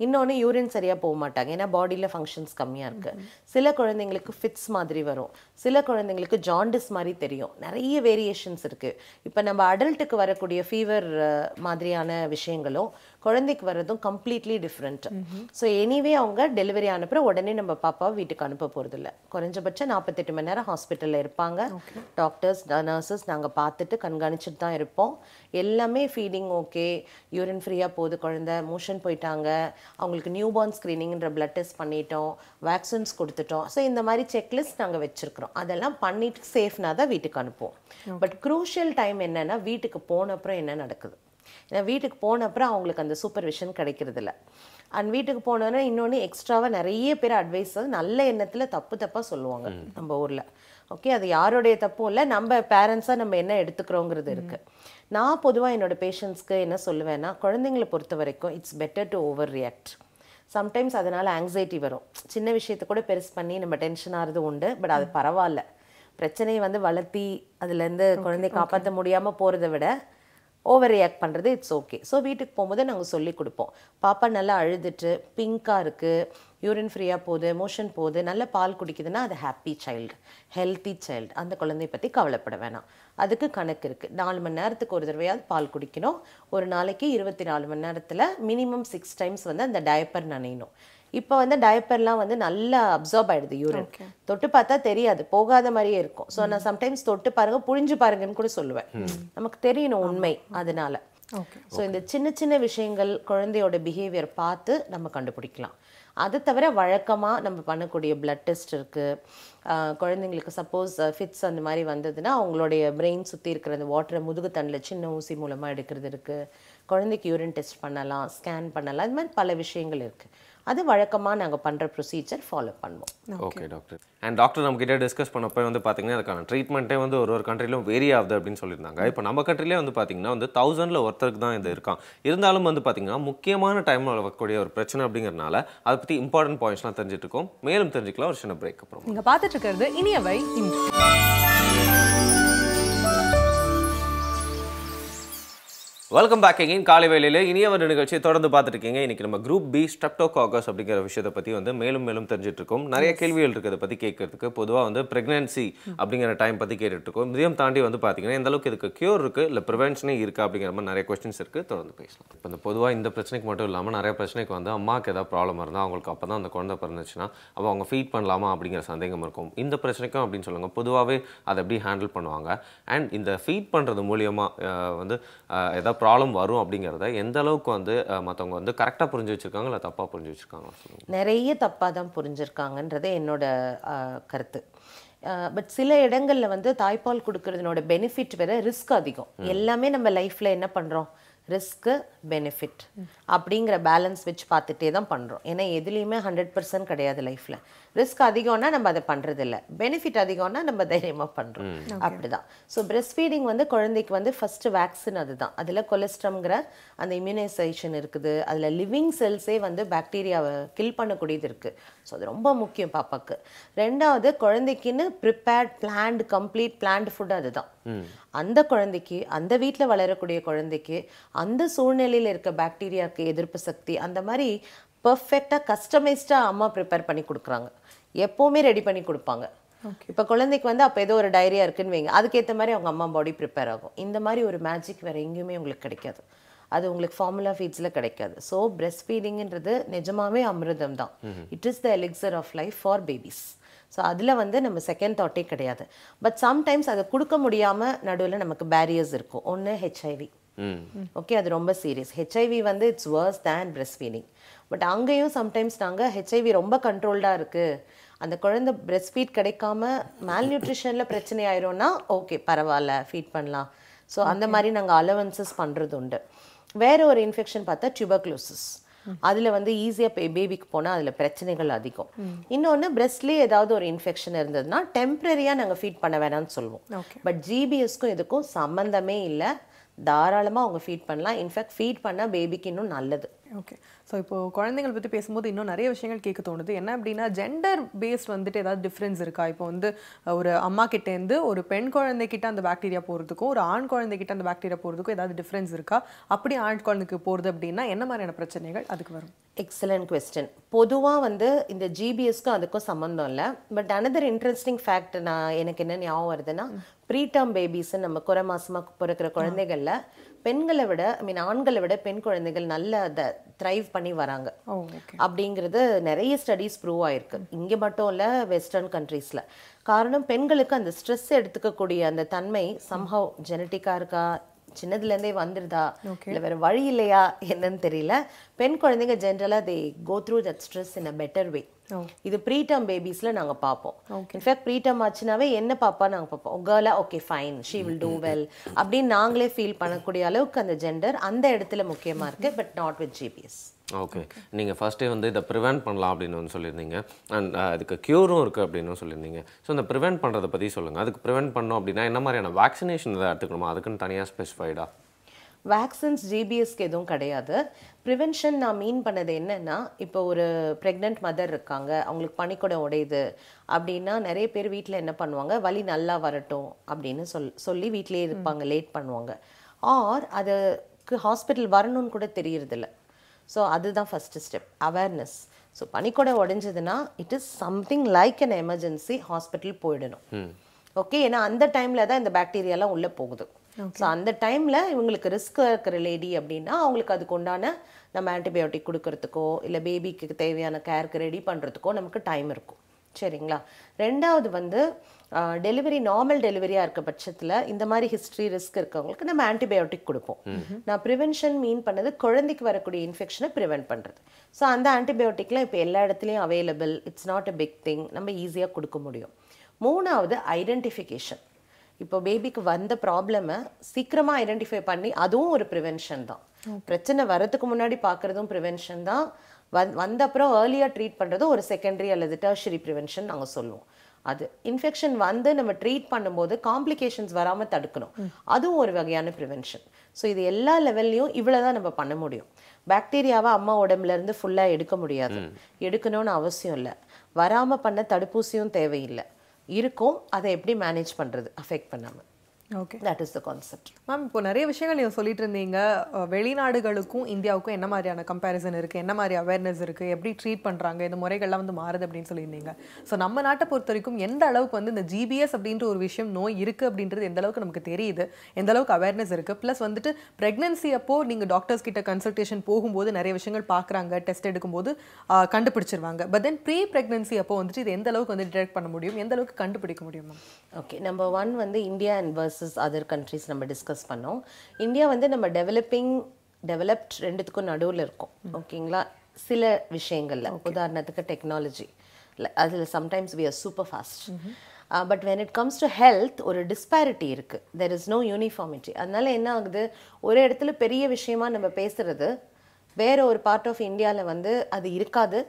இன்னொன்று யூரின் சரியாக போக மாட்டாங்க ஏன்னா பாடியில் ஃபங்க்ஷன்ஸ் கம்மியாக இருக்கு. சில குழந்தைங்களுக்கு ஃபிட்ஸ் மாதிரி வரும். சில குழந்தைங்களுக்கு ஜாண்டிஸ் மாதிரி தெரியும். நிறைய வேரியேஷன்ஸ் இருக்கு. இப்போ நம்ம அடல்ட்டுக்கு வரக்கூடிய ஃபீவர் மாதிரியான விஷயங்களும் குழந்தைக்கு வர்றதும் கம்ப்ளீட்லி டிஃப்ரெண்ட் ஸோ எனிவே அவங்க டெலிவரி அனுப்புற உடனே நம்ம பாப்பாவை வீட்டுக்கு அனுப்ப போகிறதில்ல குறைஞ்சபட்சம் நாற்பத்தெட்டு மணி நேரம் ஹாஸ்பிட்டலில் இருப்பாங்க. டாக்டர்ஸ் நர்சஸ் நாங்கள் பார்த்துட்டு கண்காணிச்சுட்டு தான் இருப்போம். எல்லாமே ஃபீடிங் ஓகே யூரின் ஃப்ரீயாக போகுது குழந்தை. மோஷன் போயிட்டாங்க. அவங்களுக்கு நியூ பார்ன் ஸ்க்ரீனிங்ன்ற பிளட் டெஸ்ட் பண்ணிட்டோம். வேக்சின்ஸ் கொடுத்துட்டோம். ஸோ இந்த மாதிரி செக்லிஸ்ட் நாங்கள் வச்சுருக்கிறோம். அதெல்லாம் பண்ணிட்டு சேஃப்னா தான் வீட்டுக்கு அனுப்புவோம். பட் க்ரூஷியல் டைம் என்னன்னா வீட்டுக்கு போன அப்புறம் என்ன நடக்குது? ஏன்னா வீட்டுக்கு போன அப்புறம் அவங்களுக்கு அந்த சூப்பர்விஷன் கிடைக்கிறது இல்ல அண்ட் வீட்டுக்கு போனோன்னா இன்னொன்று எக்ஸ்ட்ராவாக நிறைய பேர் அட்வைஸ் நல்ல எண்ணத்தில் தப்பு தப்பாக சொல்லுவாங்க நம்ம ஊரில். ஓகே அது யாருடைய தப்பும் இல்லை நம்ம பேரண்ட்ஸாக நம்ம என்ன எடுத்துக்கிறோங்கிறது இருக்கு. நான் பொதுவாக என்னோட பேஷண்ட்ஸ்க்கு என்ன சொல்லுவேன்னா குழந்தைங்களை பொறுத்த வரைக்கும் it's better to overreact sometimes அதனால் ஆங்ஸைட்டி வரும். சின்ன விஷயத்தை கூட பெருசு பண்ணி நம்ம டென்ஷன் ஆகிறது உண்டு பட் அது பரவாயில்ல. பிரச்சனையை வந்து வளர்த்தி அதுலேருந்து குழந்தைய காப்பாற்ற முடியாமல் போகிறத விட ஓவர் ரியாக்ட் பண்ணுறது இட்ஸ் ஓகே ஸோ வீட்டுக்கு போகும்போது நாங்கள் சொல்லி கொடுப்போம். பாப்பா நல்லா அழுதுட்டு பிங்காக இருக்குது யூரின் ஃப்ரீயாக போகுது மோஷன் போகுது நல்ல பால் குடிக்குதுன்னா அது ஹாப்பி சைல்டு ஹெல்த்தி சைல்டு அந்த குழந்தைய பற்றி கவலைப்பட வேணாம். அதுக்கு கணக்கு இருக்குது நாலு மணி நேரத்துக்கு ஒரு தடவையாவது பால் குடிக்கணும். ஒரு நாளைக்கு இருபத்தி நாலு மணி நேரத்தில் மினிமம் சிக்ஸ் டைம்ஸ் வந்து அந்த டயப்பர் நனையணும். இப்போ வந்து டயப்பர்லாம் வந்து நல்லா அப்சார்ப் ஆயிடுது யூரின் தொட்டு பார்த்தா தெரியாது. போகாத மாதிரியே இருக்கும். ஸோ நான் சம்டைம்ஸ் தொட்டு பாருங்க புழிஞ்சு பாருங்கன்னு கூட சொல்லுவேன். நமக்கு தெரியணும் உண்மை அதனால. ஓகே ஸோ இந்த சின்ன சின்ன விஷயங்கள் குழந்தையோட பிஹேவியர் பார்த்து நம்ம கண்டுபிடிக்கலாம். அது தவிர வழக்கமாக நம்ம பண்ணக்கூடிய பிளட் டெஸ்ட் இருக்குது குழந்தைங்களுக்கு சப்போஸ் ஃபிட்ஸ் அந்த மாதிரி வந்ததுன்னா அவங்களுடைய பிரெயின் சுற்றி இருக்கிற அந்த வாட்டரை முதுகு தண்டில் சின்ன ஊசி மூலமாக எடுக்கிறது இருக்குது குழந்தைக்கு யூரின் டெஸ்ட் பண்ணலாம் ஸ்கேன் பண்ணலாம். இது மாதிரி பல விஷயங்கள் இருக்குது அது வழக்கமாக நாங்கள் பண்ணுற ப்ரொசீஜர் ஃபாலோ பண்ணுவோம். ஓகே டாக்டர் அண்ட் டாக்டர் நம்ம கிட்ட டிஸ்கஸ் பண்ணப்போ வந்து பார்த்தீங்கன்னா அதுக்கான ட்ரீட்மெண்ட்டே வந்து ஒரு ஒரு கண்ட்ரிலும் வேரி ஆகுது அப்படின்னு சொல்லியிருந்தாங்க. இப்போ நம்ம கண்ட்ரிலே வந்து பார்த்தீங்கன்னா வந்து தௌசண்ட்ல ஒருத்தருக்கு தான் இது இருக்கான் இருந்தாலும் வந்து பார்த்தீங்கன்னா முக்கியமான டைமில் வரக்கூடிய ஒரு பிரச்சனை அப்படிங்கிறனால அதை பற்றி இம்பார்ட்டன்ட் பாயிண்ட்ஸ்லாம் தெரிஞ்சுட்டு இருக்கோம். மேலும் தெரிஞ்சுக்கலாம். ஒரு சின்ன பிரேக் அப்புறம். நீங்க பார்த்துட்டு இருக்கிறது இனியவை இன்று. வெல்கம் பேக் எகைன் காலை வேளையில இனிய ஒரு நிகழ்ச்சியை தொடர்ந்து பார்த்துட்டு இருக்கீங்க இன்னைக்கு நம்ம குரூப் பி ஸ்ட்ரெப்டோகாகஸ் அப்படிங்கிற விஷயத்தை பத்தி வந்து மேலும் மேலும் தெரிஞ்சுட்டு இருக்கோம் நிறைய கேள்விகள் இருக்கு அதை பத்தி கேட்கறதுக்கு. பொதுவா வந்து பிரெக்னன்சி அப்படிங்கிற டைம் பத்தி கேட்டுட்டு இருக்கோம் இதையும் தாண்டி வந்து பாத்தீங்கன்னா எந்த அளவுக்கு இதுக்கு கியூர் இருக்கு இல்ல ப்ரிவென்ஷனே இருக்கா அப்படிங்கிற மாதிரி நிறைய கொஸ்டின்ஸ் இருக்கு. தொடர்ந்து பேசலாம். இப்போ இந்த பொதுவா இந்த பிரச்சனைக்கு மட்டும் இல்லாம நிறைய பிரச்சனைக்கு வந்து அம்மாக்கு ஏதாவது ப்ராப்ளம் இருந்தால் அவங்களுக்கு அப்பதான் அந்த குழந்தை பிறந்துச்சுன்னா அப்போ அவங்க ஃபீட் பண்ணலாமா அப்படிங்கிற சந்தேகம் இருக்கும். இந்த பிரச்சனைக்கும் அப்படின்னு சொல்லுங்க. பொதுவாகவே அதை எப்படி ஹேண்டில் பண்ணுவாங்க? அண்ட் இந்த ஃபீட் பண்றது மூலியமா அஹ், வந்து அஹ், ஏதாவது ப்ராப்ளம் வரும் அப்படிங்கிறத எந்த அளவுக்கு வந்து அஹ், மத்தவங்க வந்து கரெக்டாக புரிஞ்சு வச்சிருக்காங்க இல்லை தப்பா புரிஞ்சு வச்சிருக்காங்க நிறைய தப்பாக தான் புரிஞ்சிருக்காங்கன்றது என்னோட கருத்து. பட் சில இடங்கள்ல வந்து தாய்ப்பால் கொடுக்கறதுனோட பெனிஃபிட் வேற ரிஸ்க் அதிகம். எல்லாமே நம்ம லைஃப்ல என்ன பண்றோம்? ரிஸ்க்கு பெனிஃபிட் அப்படிங்கிற பேலன்ஸ் வச்சு பார்த்துட்டே தான் பண்ணுறோம் ஏன்னா எதுலேயுமே ஹண்ட்ரட் பர்சன்ட் கிடையாது லைஃப்பில் ரிஸ்க் அதிகம்னா நம்ம அதை பண்ணுறது இல்லை பெனிஃபிட் அதிகம்னா நம்ம தைரியமாக பண்ணுறோம் அப்படிதான். ஸோ breast feeding வந்து குழந்தைக்கு வந்து ஃபஸ்ட்டு வேக்சின் அதுதான். அதில் கொலஸ்ட்ரம்ங்கிற அந்த இம்யூனைசேஷன் இருக்குது. அதில் லிவிங் செல்ஸே வந்து பாக்டீரியாவை கில் பண்ணக்கூடியது இருக்குது ஸோ அது ரொம்ப முக்கியம் பாப்பாக்கு. ரெண்டாவது குழந்தைக்குன்னு prepared planned complete planned food அதுதான். அந்த குழந்தைக்கு அந்த வீட்டில் வளரக்கூடிய குழந்தைக்கு அந்த சூழ்நிலையில் இருக்க பாக்டீரியாவுக்கு எதிர்ப்பு சக்தி அந்த மாதிரி பர்ஃபெக்டாக கஸ்டமைஸ்டாக அம்மா ப்ரிப்பேர் பண்ணி கொடுக்குறாங்க. எப்போவுமே ரெடி பண்ணி கொடுப்பாங்க. இப்போ குழந்தைக்கு வந்து அப்போ ஏதோ ஒரு டைரியா இருக்குன்னு வைங்க. அதுக்கேற்ற மாதிரி அவங்க அம்மா பாடி ப்ரிப்பேர் ஆகும். இந்த மாதிரி ஒரு மேஜிக் வேற எங்கேயுமே உங்களுக்கு கிடைக்காது. அது உங்களுக்கு ஃபார்முலா ஃபீட்ஸில் கிடைக்காது. ஸோ breast ஃபீடிங்ன்றது நிஜமாவே அமிர்தம் தான். It is the elixir of life for babies so அதில் வந்து நம்ம செகண்ட் தாட்டே கிடையாது. பட் சம்டைம்ஸ் அதை கொடுக்க முடியாமல் நடுவில் நமக்கு பேரியர்ஸ் இருக்கும். ஒன்று ஹெச்ஐவி ஓகே அது ரொம்ப சீரியஸ் ஹெச்ஐவி வந்து it's worse than breast feeding but அங்கேயும் சம்டைம்ஸ் நாங்கள் ஹெச்ஐவி ரொம்ப கண்ட்ரோல்டாக இருக்குது அந்த குழந்தை breast feed கிடைக்காம malnutritionல பிரச்சனை ஆயிரும்னா ஓகே பரவாயில்ல ஃபீட் பண்ணலாம். ஸோ அந்த மாதிரி நாங்கள் அலவன்சஸ் பண்ணுறது உண்டு. வேற ஒரு இன்ஃபெக்ஷன் பார்த்தா டியூபர்குலோசிஸ் அதில் வந்து ஈஸியாக பேபிக்கு போனால் அதில் பிரச்சனைகள் அதிகம். இன்னொன்று பிரெஸ்ட்லேயே ஏதாவது ஒரு இன்ஃபெக்ஷன் இருந்ததுன்னா டெம்பரரியாக நாங்கள் ஃபீட் பண்ண வேணாம்னு சொல்லுவோம். பட் ஜிபிஎஸ்க்கும் இதுக்கும் சம்மந்தமே இல்லை. தாராளமாக அவங்க ஃபீட் பண்ணலாம். இன்ஃபேக்ட் ஃபீட் பண்ணால் பேபிக்கு இன்னும் நல்லது. ஓகே ஸோ இப்போ குழந்தைகள் பற்றி பேசும்போது இன்னும் நிறைய விஷயங்கள் கேட்க தோணுது. என்ன அப்படின்னா ஜெண்டர் பேஸ்ட் வந்துட்டு ஏதாவது டிஃப்ரென்ஸ் இருக்கா? இப்போ வந்து ஒரு அம்மா கிட்டேருந்து ஒரு பெண் குழந்தைகிட்ட அந்த பாக்டீரியா போகிறதுக்கும் ஒரு ஆண் குழந்தைகிட்ட அந்த பாக்டீரியா போகிறதுக்கும் ஏதாவது டிஃப்ரென்ஸ் இருக்கா? அப்படி ஆண் குழந்தைக்கு போகிறது அப்படின்னா என்ன மாதிரியான பிரச்சனைகள்? அதுக்கு வரும். எக்ஸலண்ட் கொஸ்டின் பொதுவாக வந்து இந்த ஜிபிஎஸ்க்கும் அதுக்கும் சம்மந்தம் இல்லை. பட் அனதர் இன்ட்ரெஸ்டிங் ஃபேக்ட் நான் எனக்கு என்ன ஞாபகம் வருதுன்னா ப்ரீடம் பேபிஸ் நம்ம குறை மாசமாக பிறக்கிற குழந்தைகள்ல பெண்களை விட ஐ மீன் ஆண்களை விட பெண் குழந்தைகள் நல்ல அதை த்ரைவ் பண்ணி வராங்க. அப்படிங்கிறது நிறைய ஸ்டடீஸ் ப்ரூவ் ஆயிருக்கு. இங்கே மட்டும் இல்லை வெஸ்டர்ன் கண்ட்ரீஸில் காரணம் பெண்களுக்கு அந்த ஸ்ட்ரெஸ் எடுத்துக்கக்கூடிய அந்த தன்மை சம்ஹவ் ஜெனட்டிக்காக இருக்கா? சின்னதுலேருந்தே வந்துருதா? இல்லை வேற வழி இல்லையா? என்னன்னு தெரியல. பெண் குழந்தைங்க ஜென்ரலாக they go through that stress in a better way. இது ப்ரீடம் பேபிஸ்ல நாங்க பார்ப்போம் இன்ஃபேக்ட் ப்ரீடம் ஆச்சுனாவே என்ன பாப்பா நாங்க பார்ப்போம் கேர்லா okay fine she will do well அப்படின்னு நாங்களே ஃபீல் பண்ணக்கூடிய அளவுக்கு அந்த ஜெண்டர் அந்த இடத்துல முக்கியமா இருக்கு but not with GBS okay நீங்கள் ஃபஸ்ட்டே வந்து இதை ப்ரிவென்ட் பண்ணலாம் அப்படின்னு வந்து சொல்லியிருந்தீங்க. அண்ட் அதுக்கு க்யூரும் இருக்குது அப்படின்னு சொல்லியிருந்தீங்க. ஸோ இந்த ப்ரிவென்ட் பண்ணுறதை பற்றி சொல்லுங்கள் அதுக்கு ப்ரிவென்ட் பண்ணோம் அப்படின்னா என்ன மாதிரியான வேக்சினேஷன் எதாவது எடுத்துக்கணுமா? அதுக்குன்னு தனியாக ஸ்பெசிஃபைடா வேக்சின்ஸ் ஜிபிஎஸ்க்கு எதுவும் கிடையாது. ப்ரிவென்ஷன் நான் மீன் பண்ணது என்னன்னா இப்போ ஒரு ப்ரெக்னென்ட் மதர் இருக்காங்க அவங்களுக்கு பனிக்கூடம் உடையுது அப்படின்னா நிறைய பேர் வீட்டில் என்ன பண்ணுவாங்க வலி நல்லா வரட்டும் அப்படின்னு சொல் சொல்லி வீட்டிலேயே இருப்பாங்க லேட் பண்ணுவாங்க. ஆர் அதுக்கு ஹாஸ்பிட்டல் வரணும்னு கூட தெரியறதில்ல. ஸோ அதுதான் ஃபஸ்ட்டு ஸ்டெப் அவேர்னஸ் ஸோ பனிக்கூடம் உடைஞ்சதுன்னா it is something like an emergency hospital போயிடணும். ஓகே ஏன்னா அந்த டைமில் தான் இந்த பாக்டீரியாலாம் உள்ளே போகுது. ஸோ அந்த டைமில் இவங்களுக்கு ரிஸ்க் இருக்கிற லேடி அப்படின்னா அவங்களுக்கு அதுக்கு உண்டான நம்ம ஆன்டிபயோட்டிக் கொடுக்கறதுக்கோ இல்லை பேபிக்கு தேவையான கேருக்கு ரெடி பண்ணுறதுக்கோ நமக்கு டைம் இருக்கும். சரிங்களா? ரெண்டாவது வந்து டெலிவரி நார்மல் டெலிவரியாக இருக்க பட்சத்தில் இந்த மாதிரி ஹிஸ்ட்ரி ரிஸ்க் இருக்கவங்களுக்கு நம்ம ஆன்டிபயோட்டிக் கொடுப்போம். நான் ப்ரிவென்ஷன் மீன் பண்ணது குழந்தைக்கு வரக்கூடிய இன்ஃபெக்ஷனை ப்ரிவென்ட் பண்ணுறது ஸோ அந்த ஆன்டிபயோட்டிக்லாம் இப்போ எல்லா இடத்துலையும் available it's not a big thing நம்ம ஈஸியாக கொடுக்க முடியும். மூணாவது ஐடென்டிஃபிகேஷன் இப்போ பேபிக்கு வந்த ப்ராப்ளமை சீக்கிரமாக ஐடென்டிஃபை பண்ணி அதுவும் ஒரு ப்ரிவென்ஷன் தான். பிரச்சனை வரதுக்கு முன்னாடி பார்க்குறதும் ப்ரிவென்ஷன் தான். வந் வந்த அப்புறம் ஏர்லியாக ட்ரீட் பண்ணுறதும் ஒரு செகண்டரி அல்லது டெர்ஷரி ப்ரிவென்ஷன் நாங்கள் சொல்லுவோம். அது இன்ஃபெக்ஷன் வந்து நம்ம ட்ரீட் பண்ணும்போது காம்ப்ளிகேஷன்ஸ் வராமல் தடுக்கணும். அதுவும் ஒரு வகையான ப்ரிவென்ஷன் ஸோ இது எல்லா லெவல்லையும் இவ்வளோ தான் நம்ம பண்ண முடியும். பாக்டீரியாவை அம்மா உடம்புல இருந்து ஃபுல்லாக எடுக்க முடியாது. எடுக்கணும்னு அவசியம் இல்லை. வராமல் பண்ண தடுப்பூசியும் தேவையில்லை. இருக்கும். அதை எப்படி மேனேஜ் பண்ணுறது அஃபெக்ட் பண்ணாமல் okay that is the concept ma'am இப்போ நிறைய விஷயங்கள் நீங்கள் சொல்லிட்டு இருந்தீங்க வெளிநாடுகளுக்கும் இந்தியாவுக்கும் என்ன மாதிரியான கம்பேரிசன் இருக்குது என்ன மாதிரி அவேர்னஸ் இருக்குது எப்படி ட்ரீட் பண்ணுறாங்க இந்த முறைகள்லாம் வந்து மாறுது அப்படின்னு சொல்லியிருந்தீங்க. ஸோ நம்ம நாட்டை பொறுத்த வரைக்கும் எந்த அளவுக்கு வந்து இந்த ஜிபிஎஸ் அப்படின்ற ஒரு விஷயம் நோய் இருக்குது அப்படின்றது எந்த அளவுக்கு நமக்கு தெரியுது? எந்த அளவுக்கு அவேர்னஸ் இருக்குது ப்ளஸ் வந்துட்டு ப்ரெக்னன்சி அப்போ நீங்கள் டாக்டர்ஸ் கிட்ட கன்சல்டேஷன் போகும்போது நிறைய விஷயங்கள் பார்க்குறாங்க டெஸ்ட் எடுக்கும்போது கண்டுபிடிச்சிருவாங்க. பட் தென் ப்ரீ ப்ரெக்னன்சி அப்போ வந்துட்டு இது எந்த அளவுக்கு வந்து டிடெக்ட் பண்ண முடியும்? எந்த அளவுக்கு கண்டுபிடிக்க முடியும் மேம் ஓகே நம்பர் ஒன் வந்து India and versus other countries நம்ம டிஸ்கஸ் பண்ணோம். இந்தியா வந்து நம்ம டெவலப்பிங் டெவலப்ட் ரெண்டுத்துக்கும் நடுவில் இருக்கும். ஓகேங்களா? சில விஷயங்கள்ல. உதாரணத்துக்கு டெக்னாலஜி அதில் sometimes we are super fast but when it comes to health ஒரு டிஸ்பாரிட்டி இருக்குது தெர் இஸ் நோ யூனிஃபார்மிட்டி அதனால என்ன ஆகுது? ஒரு இடத்துல பெரிய விஷயமா நம்ம பேசுறது வேற ஒரு பார்ட் ஆஃப் இந்தியாவில் வந்து அது இருக்காது.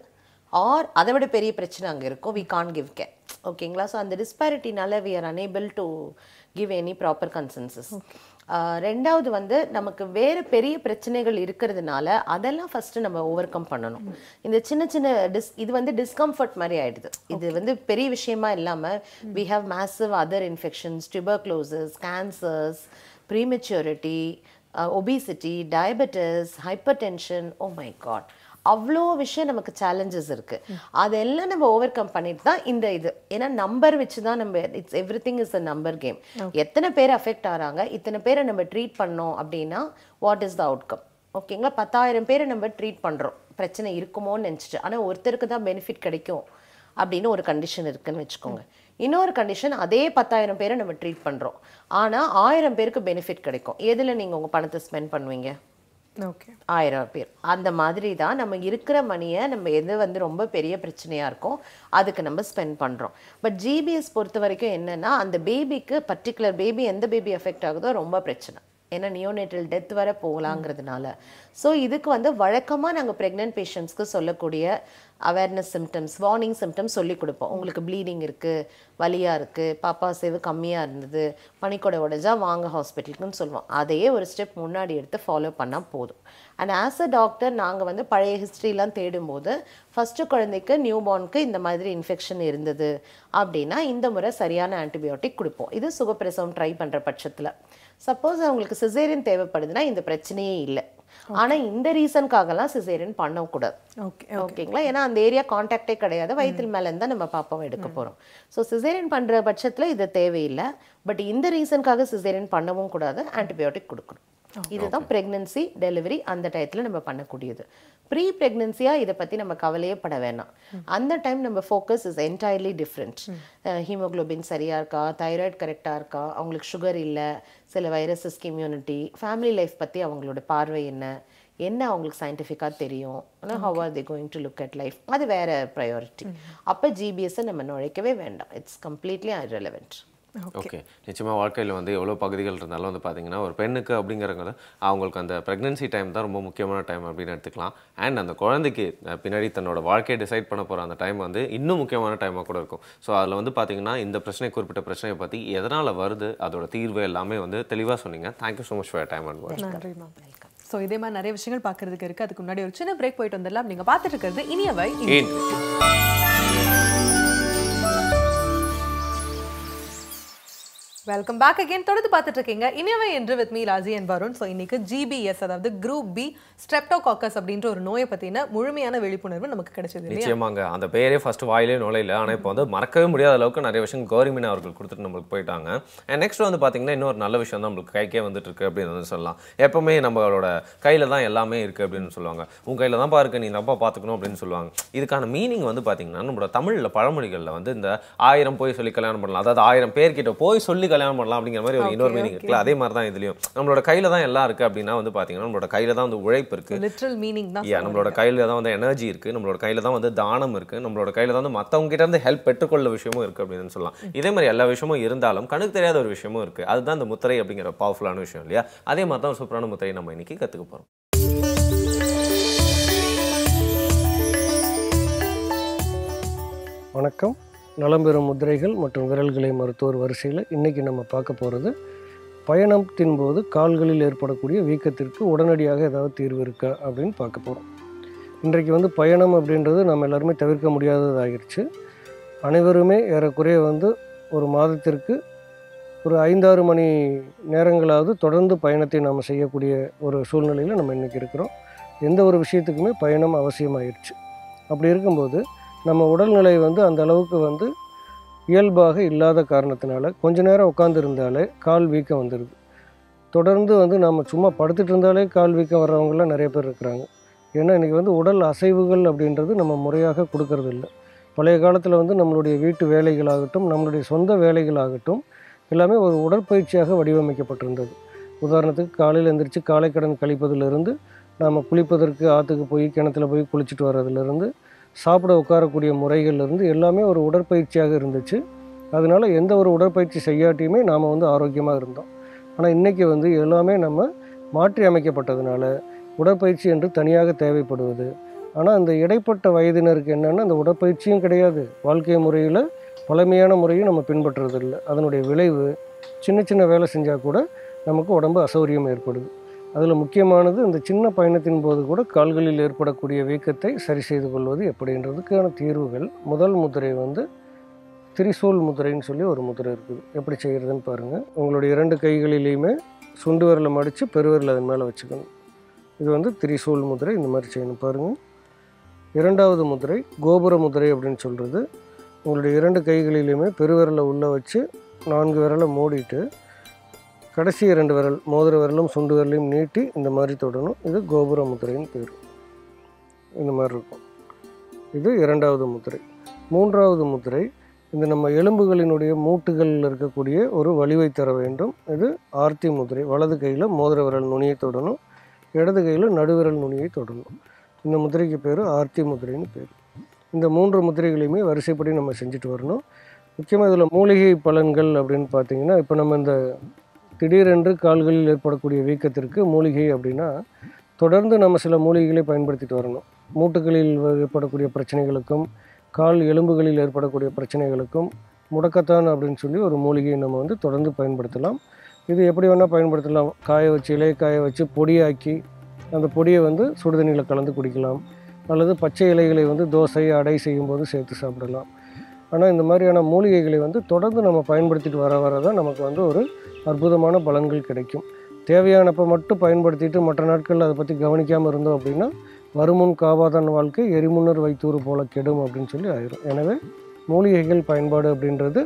ஆர் அதை விட பெரிய பிரச்சனை அங்கே இருக்கும். வி கான் கிவ் கே ஓகேங்களா ஸோ அந்த டிஸ்பாரிட்டினால we are unable to give any proper consensus ரெண்டாவது வந்து நமக்கு வேறு பெரிய பிரச்சனைகள் இருக்கிறதுனால அதெல்லாம் ஃபஸ்ட்டு நம்ம ஓவர் கம் பண்ணணும் இந்த சின்ன சின்ன டிஸ் இது வந்து டிஸ்கம்ஃபர்ட் மாதிரி ஆயிடுது. இது வந்து பெரிய விஷயமா இல்லாமல் we have massive other infections tuberculosis cancers prematurity obesity diabetes hypertension oh my god அவ்வளோ விஷயம் நமக்கு சேலஞ்சஸ் இருக்கு. அதெல்லாம் நம்ம ஓவர் கம் பண்ணிட்டு தான் இந்த இது. ஏன்னா நம்பர் வச்சு தான் நம்ம it's everything is a number game எத்தனை பேர் அஃபெக்ட் ஆகிறாங்க இத்தனை பேரை நம்ம ட்ரீட் பண்ணோம் அப்படின்னா வாட் இஸ் த அவுட்கம் ஓகேங்களா பத்தாயிரம் பேரை நம்ம ட்ரீட் பண்ணுறோம் பிரச்சனை இருக்குமோன்னு நினச்சிட்டு. ஆனால் ஒருத்தருக்கு தான் பெனிஃபிட் கிடைக்கும் அப்படின்னு ஒரு கண்டிஷன் இருக்குன்னு வச்சுக்கோங்க. இன்னொரு கண்டிஷன் அதே பத்தாயிரம் பேரை நம்ம ட்ரீட் பண்ணுறோம் ஆனால் ஆயிரம் பேருக்கு பெனிஃபிட் கிடைக்கும். எதில் நீங்கள் உங்கள் பணத்தை ஸ்பெண்ட் பண்ணுவீங்க? ஆயிரம் பேர். அந்த மாதிரி தான் நம்ம இருக்கிற மணியை நம்ம எது வந்து ரொம்ப பெரிய பிரச்சனையாக இருக்கும் அதுக்கு நம்ம ஸ்பெண்ட் பண்ணுறோம் பட் ஜிபிஎஸ் பொறுத்த வரைக்கும் என்னென்னா அந்த பேபிக்கு பர்டிகுலர் பேபி எந்த பேபி எஃபெக்ட் ஆகுதோ ரொம்ப பிரச்சனை. ஏன்னா நியோனேட்டல் டெத் வர போகலாங்கிறதுனால. ஸோ இதுக்கு வந்து வழக்கமாக நாங்கள் ப்ரெக்னென்ட் பேஷண்ட்ஸ்க்கு சொல்லக்கூடிய அவேர்னஸ் சிம்டம்ஸ் வார்னிங் சிம்டம்ஸ் சொல்லி கொடுப்போம். உங்களுக்கு ப்ளீடிங் இருக்குது வலியாக இருக்குது பாப்பா சேவு கம்மியாக இருந்தது பனிக்கூட உடஞ்சா வாங்க ஹாஸ்பிட்டலுக்குன்னு சொல்லுவோம். அதையே ஒரு ஸ்டெப் முன்னாடி எடுத்து ஃபாலோ பண்ணால் போதும். அண்ட் ஆஸ் அ டாக்டர் நாங்கள் வந்து பழைய ஹிஸ்ட்ரிலாம் தேடும்போது ஃபஸ்ட்டு குழந்தைக்கு நியூபார்னுக்கு இந்த மாதிரி இன்ஃபெக்ஷன் இருந்தது அப்படின்னா இந்த முறை சரியான ஆன்டிபயோட்டிக் கொடுப்போம். இது சுகப்பிரசவம் ட்ரை பண்ணுற பட்சத்தில். சப்போஸ் அவங்களுக்கு சிசேரியன் தேவைப்படுதுன்னா இந்த பிரச்சனையே இல்லை. ஆனால் இந்த ரீசனுக்காகலாம் சிசேரியன் பண்ணக்கூடாது. ஓகே ஓகேங்களா ஏன்னா அந்த ஏரியா காண்டாக்டே கிடையாது. வயிற்றில் மேலே இருந்தால் நம்ம பாப்பாவை எடுக்க போகிறோம் ஸோ சிசேரியன் பண்ணுற பட்சத்தில் இது தேவையில்லை. பட் இந்த ரீசனுக்காக சிசேரியன் பண்ணவும் கூடாது. ஆன்டிபயோட்டிக் கொடுக்கணும். இதுதான் ப்ரெக்னன்சி டெலிவரி அந்த டயத்தில் நம்ம பண்ணக்கூடியது. ப்ரீ ப்ரெக்னன்சியாக இதை பற்றி நம்ம கவலையே பட வேணாம். அந்த டைம் நம்ம focus is entirely different haemoglobin சரியாக இருக்கா? தைராய்டு கரெக்டாக இருக்கா? அவங்களுக்கு சுகர் இல்லை. சில வைரஸஸ் இம்யூனிட்டி ஃபேமிலி லைஃப் பற்றி அவங்களோட பார்வை என்ன? என்ன அவங்களுக்கு சயின்டிஃபிக்காக தெரியும்? ஆனால் how are they going to look at life அது வேற ப்ரையாரிட்டி அப்போ ஜிபிஎஸ்ஸை நம்ம நுழைக்கவே வேண்டாம். It's completely irrelevant. ஓகே. நிச்சயமாக வாழ்க்கையில் வந்து எவ்வளோ பகுதிகள் இருந்தாலும் வந்து பார்த்தீங்கன்னா ஒரு பெண்ணுக்கு அப்படிங்கிறவங்க அவங்களுக்கு அந்த ப்ரெக்னன்சி டைம் தான் ரொம்ப முக்கியமான டைம் அப்படின்னு எடுத்துக்கலாம். அண்ட் அந்த குழந்தைக்கு பின்னாடி தன்னோட வாழ்க்கையை டிசைட் பண்ண போகிற அந்த டைம் வந்து இன்னும் முக்கியமான டைமாக கூட இருக்கும். ஸோ அதில் வந்து பார்த்தீங்கன்னா இந்த பிரச்சனை குறிப்பிட்ட பிரச்சனையை பற்றி எதனால் வருது அதோட தீர்வு எல்லாமே வந்து தெளிவாக சொன்னீங்க. Thank you so much for time and நன்றி ஸோ இதே மாதிரி நிறைய விஷயங்கள் பார்க்கறதுக்கு இருக்கு. அதுக்கு முன்னாடி ஒரு சின்ன பிரேக் போயிட்டு வந்துடலாம். நீங்க பார்த்துட்டு இருக்கிறது இனியவை வெல்கம் பேக் அகைன் தொடர்ந்து பார்த்துட்டு இருக்கீங்க இனியவை என்று with me Raji and Varun. So இன்னைக்கு ஜிபிஎஸ் அதாவது குரூப் பி ஸ்ட்ரெப்டோகாக்கஸ் அப்படின்ற ஒரு நோயை பற்றின முழுமையான விழிப்புணர்வு நமக்கு கிடைச்சது நிச்சயமாங்க. அந்த பேரே ஃபர்ஸ்ட் வாயிலே நுழையில. ஆனால் இப்போ வந்து மறக்கவே முடியாத அளவுக்கு நிறைய விஷயம் கௌரிமினா அவர்கள் கொடுத்துட்டு நம்மளுக்கு போயிட்டாங்க. அண்ட் நெக்ஸ்ட் வந்து பார்த்தீங்கன்னா இன்னொரு நல்ல விஷயம் தான் நம்மளுக்கு கைக்கே வந்துட்டு இருக்கு அப்படின்னு வந்து சொல்லலாம். எப்பவுமே நம்மளோட கையில் தான் எல்லாமே இருக்கு அப்படின்னு சொல்லுவாங்க. உன் கையில் தான் பாருக்கு நீ தப்பா பார்த்துக்கணும் அப்படின்னு சொல்லுவாங்க. இதுக்கான மீனிங் வந்து பார்த்தீங்கன்னா நம்மளோட தமிழில் பழமொழிகளில் வந்து இந்த ஆயிரம் போய் சொல்லி கல்யாணம் பண்ணலாம். அதாவது ஆயிரம் பேர்கிட்ட போய் சொல்லி கல்யாணம் பண்ணலாம் அப்படிங்கிற மாதிரி ஒரு இன்னொரு மீனிங் இருக்குல்ல? அதே மாதிரி தான் இதுலயும். நம்மளோட கையில் தான் எல்லாம் இருக்கு அப்படின்னா வந்து பார்த்தீங்கன்னா நம்மளோட கையில் தான் வந்து உழைப்பு இருக்கு. லிட்ரல் மீனிங் தான் நம்மளோட கையில தான் வந்து எனர்ஜி இருக்கு. நம்மளோட கையில தான் வந்து தானம் இருக்கு. நம்மளோட கையில தான் வந்து மத்தவங்க கிட்ட இருந்து ஹெல்ப் பெற்றுக்கொள்ள விஷயமும் இருக்கு அப்படின்னு சொல்லலாம். இதே மாதிரி எல்லா விஷயமும் இருந்தாலும் கண்ணுக்கு தெரியாத ஒரு விஷயமும் இருக்கு. அதுதான் இந்த முத்திரை அப்படிங்கிற பவர்ஃபுல்லான விஷயம் இல்லையா? அதே மாதிரி தான் சூப்பரான முத்திரையை நம்ம இன்னைக்கு கத்துக்க போறோம். வணக்கம். நலம் பெறும் முதிரைகள் மற்றும் விரல்களை மருத்துவர் வரிசையில் இன்றைக்கி நம்ம பார்க்க போகிறது பயணத்தின் போது கால்களில் ஏற்படக்கூடிய வீக்கத்திற்கு உடனடியாக ஏதாவது தீர்வு இருக்கா அப்படின்னு பார்க்க போகிறோம் இன்றைக்கு வந்து பயணம் அப்படின்றது நம்ம எல்லாருமே தவிர்க்க முடியாததாகிருச்சு அனைவருமே ஏறக்குறைய வந்து ஒரு மாதத்திற்கு ஒரு ஐந்தாறு மணி நேரங்களாவது தொடர்ந்து பயணத்தை நாம் செய்யக்கூடிய ஒரு சூழ்நிலையில் நம்ம இன்றைக்கி இருக்கிறோம். எந்த ஒரு விஷயத்துக்குமே பயணம் அவசியமாயிருச்சு. அப்படி இருக்கும்போது நம்ம உடல்நிலை வந்து அந்த அளவுக்கு வந்து இயல்பாக இல்லாத காரணத்தினால கொஞ்ச நேரம் உட்காந்துருந்தாலே கால் வீக்கம் வந்துடுது தொடர்ந்து வந்து நம்ம சும்மா படுத்துட்டு இருந்தாலே கால் வீக்கம் வர்றவங்களாம் நிறைய பேர் இருக்கிறாங்க. ஏன்னா இன்றைக்கி வந்து உடல் அசைவுகள் அப்படின்றது நம்ம முறையாக கொடுக்கறது இல்லை பழைய காலத்தில் வந்து நம்மளுடைய வீட்டு வேலைகளாகட்டும் நம்மளுடைய சொந்த வேலைகளாகட்டும் எல்லாமே ஒரு உடற்பயிற்சியாக வடிவமைக்கப்பட்டிருந்தது. உதாரணத்துக்கு காலையில் எந்திரிச்சு காலை கடன் கழிப்பதிலிருந்து நாம் குளிப்பதற்கு ஆற்றுக்கு போய் கிணத்துல போய் குளிச்சுட்டு வர்றதுலேருந்து சாப்பிட உட்காரக்கூடிய முறைகள்லேருந்து எல்லாமே ஒரு உடற்பயிற்சியாக இருந்துச்சு. அதனால் எந்த ஒரு உடற்பயிற்சி செய்யாட்டியுமே நாம் வந்து ஆரோக்கியமாக இருந்தோம். ஆனால் இன்றைக்கி வந்து எல்லாமே நம்ம மாற்றி அமைக்கப்பட்டதுனால உடற்பயிற்சி என்று தனியாக தேவைப்படுவது. ஆனால் அந்த இடைப்பட்ட வயதினருக்கு என்னென்னா அந்த உடற்பயிற்சியும் கிடையாது. வாழ்க்கை முறையில் பழமையான முறையும் நம்ம பின்பற்றுறதில்லை. அதனுடைய விளைவு சின்ன சின்ன வேலை செஞ்சால் கூட நமக்கு உடம்பு அசௌரியம் ஏற்படுது. அதில் முக்கியமானது இந்த சின்ன பயணத்தின் போது கூட கால்களில் ஏற்படக்கூடிய வீக்கத்தை சரி செய்து கொள்வது எப்படின்றதுக்கான தீர்வுகள். முதல் முதிரை வந்து திரிசூல் முதிரைன்னு சொல்லி ஒரு முதிரை இருக்குது. எப்படி செய்கிறதுன்னு பாருங்கள் உங்களுடைய இரண்டு கைகளிலையுமே சுண்டு விரலை மடித்து பெருவிரல் அதன் மேலே வச்சுக்கணும். இது வந்து திரிசூல் முதிரை இந்த மாதிரி செய்யணும் பாருங்கள் இரண்டாவது முதிரை கோபுர முதிரை அப்படின்னு சொல்கிறது உங்களுடைய இரண்டு கைகளிலையுமே பெருவிரலை உள்ளே வச்சு நான்கு விரலை மூடிட்டு கடைசி இரண்டு விரல் மோதிர விரலும் சுண்டு விரலையும் நீட்டி இந்த மாதிரி தொடணும். இது கோபுர முத்திரையின் பேர் இந்த மாதிரி இருக்கும். இது இரண்டாவது முத்திரை. மூன்றாவது முத்திரை இந்த நம்ம எலும்புகளினுடைய மூட்டுகளில் இருக்கக்கூடிய ஒரு வலிவை தர வேண்டும். இது ஆர்த்தி முதிரை வலது கையில் மோதிர விரல் நுனியை தொடணும். இடது கையில் நடுவிரல் நுனியை தொடணும். இந்த முதிரைக்கு பேர் ஆர்த்தி முதிரைன்னு பேர். இந்த மூன்று முதிரைகளையுமே வரிசைப்படி நம்ம செஞ்சுட்டு வரணும். முக்கியமாக இதில் மூலிகை பலன்கள் அப்படின்னு பார்த்தீங்கன்னா இப்போ நம்ம இந்த திடீரென்று கால்களில் ஏற்படக்கூடிய வீக்கத்திற்கு மூலிகை அப்படின்னா தொடர்ந்து நம்ம சில மூலிகைகளை பயன்படுத்திட்டு வரணும். மூட்டுகளில் ஏற்படக்கூடிய பிரச்சனைகளுக்கும் கால் எலும்புகளில் ஏற்படக்கூடிய பிரச்சனைகளுக்கும் முடக்கத்தான் அப்படின்னு சொல்லி ஒரு மூலிகையை நம்ம வந்து தொடர்ந்து பயன்படுத்தலாம். இது எப்படி வேணால் பயன்படுத்தலாம். காய வச்சு இலையை காய வச்சு பொடியாக்கி அந்த பொடியை வந்து சுடுதண்ணியில் கலந்து குடிக்கலாம். அல்லது பச்சை இலைகளை வந்து தோசை அடை செய்யும்போது சேர்த்து சாப்பிடலாம். ஆனால் இந்த மாதிரியான மூலிகைகளை வந்து தொடர்ந்து நம்ம பயன்படுத்திட்டு வர வர தான் நமக்கு வந்து ஒரு அற்புதமான பலன்கள் கிடைக்கும். தேவையானப்போ மட்டும் பயன்படுத்திட்டு மற்ற நாட்களில் அதை பற்றி கவனிக்காமல் இருந்தோம் அப்படின்னா வருமுன் காவாதான் வாழ்க்கை எரிமுன்னர் வைத்தூறு போல கெடும் அப்படின்னு சொல்லி ஆயிரும். எனவே மூலிகைகள் பயன்பாடு அப்படின்றது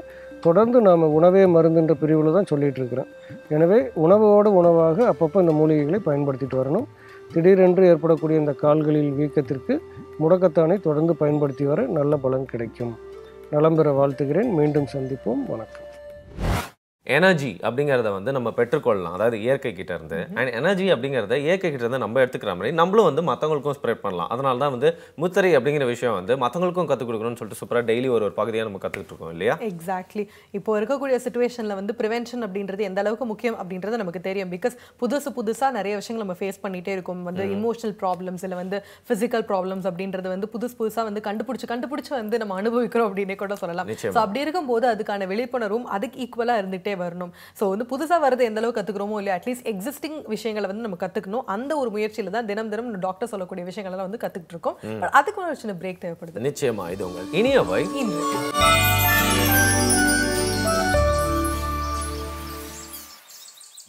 தொடர்ந்து நாம் உணவே மருந்துன்ற பிரிவில் தான் சொல்லிகிட்டு இருக்கிறோம். எனவே உணவோடு உணவாக அப்பப்போ இந்த மூலிகைகளை பயன்படுத்திட்டு வரணும். திடீரென்று ஏற்படக்கூடிய இந்த கால்களில் வீக்கத்திற்கு முடக்கத்தானை தொடர்ந்து பயன்படுத்தி வர நல்ல பலன் கிடைக்கும். நலம் பெற வாழ்த்துகிறேன். மீண்டும் சந்திப்போம். வணக்கம். எனர்ஜி அப்படிங்கிறத வந்து நம்ம பெற்றுக்கொள்ளலாம். அதாவது இயற்கை கிட்ட இருந்து. அண்ட் எனர்ஜி அப்படிங்கிறத இயற்கை கிட்ட இருந்து நம்ம எடுத்துக்கிற மாதிரி நம்மளும் வந்து மற்றவங்களுக்கும் ஸ்ப்ரெட் பண்ணலாம். அதனால தான் வந்து முத்திரை அப்படிங்கிற விஷயம் வந்து மற்றவங்களுக்கும் கற்றுக் கொடுக்கணும்னு சொல்லிட்டு சூப்பராக டெய்லி ஒரு ஒரு பகுதியாக நம்ம கற்றுக்கிட்டு இருக்கோம் இல்லையா? எக்ஸாக்ட்லி இப்போ இருக்கக்கூடிய சுச்சுவேஷனில் வந்து ப்ரிவென்ஷன் அப்படின்றது எந்த அளவுக்கு முக்கியம் அப்படின்றது நமக்கு தெரியும். பிகாஸ் புதுசு புதுசாக நிறைய விஷயங்கள் நம்ம ஃபேஸ் பண்ணிட்டே இருக்கோம். வந்து இமோஷனல் ப்ராப்ளம்ஸ் இல்லை வந்து ஃபிசிக்கல் ப்ராப்ளம்ஸ் அப்படின்றது வந்து புதுசு புதுசாக வந்து கண்டுபிடிச்சு கண்டுபிடிச்சு வந்து நம்ம அனுபவிக்கிறோம் அப்படின்னே கூட சொல்லலாம். ஸோ அப்படி இருக்கும்போது அதுக்கான விழிப்புணர்வும் அதுக்கு ஈக்குவலாக இருந்துகிட்டே வரணும். ஸோ வந்து புதுசாக வரது எந்த அளவுக்கு கற்றுக்குறோமோ இல்லையா அட்லீஸ்ட் எக்ஸிஸ்டிங் விஷயங்களை வந்து நம்ம கற்றுக்கணும் அந்த ஒரு முயற்சியில் தான் தினம் தினம் டாக்டர் சொல்லக்கூடிய விஷயங்களெல்லாம் வந்து கற்றுக்கிட்டு இருக்கோம். அதுக்கு ஒரு சின்ன பிரேக் தேவைப்படுது. நிச்சயமா இது உங்கள் இனியவை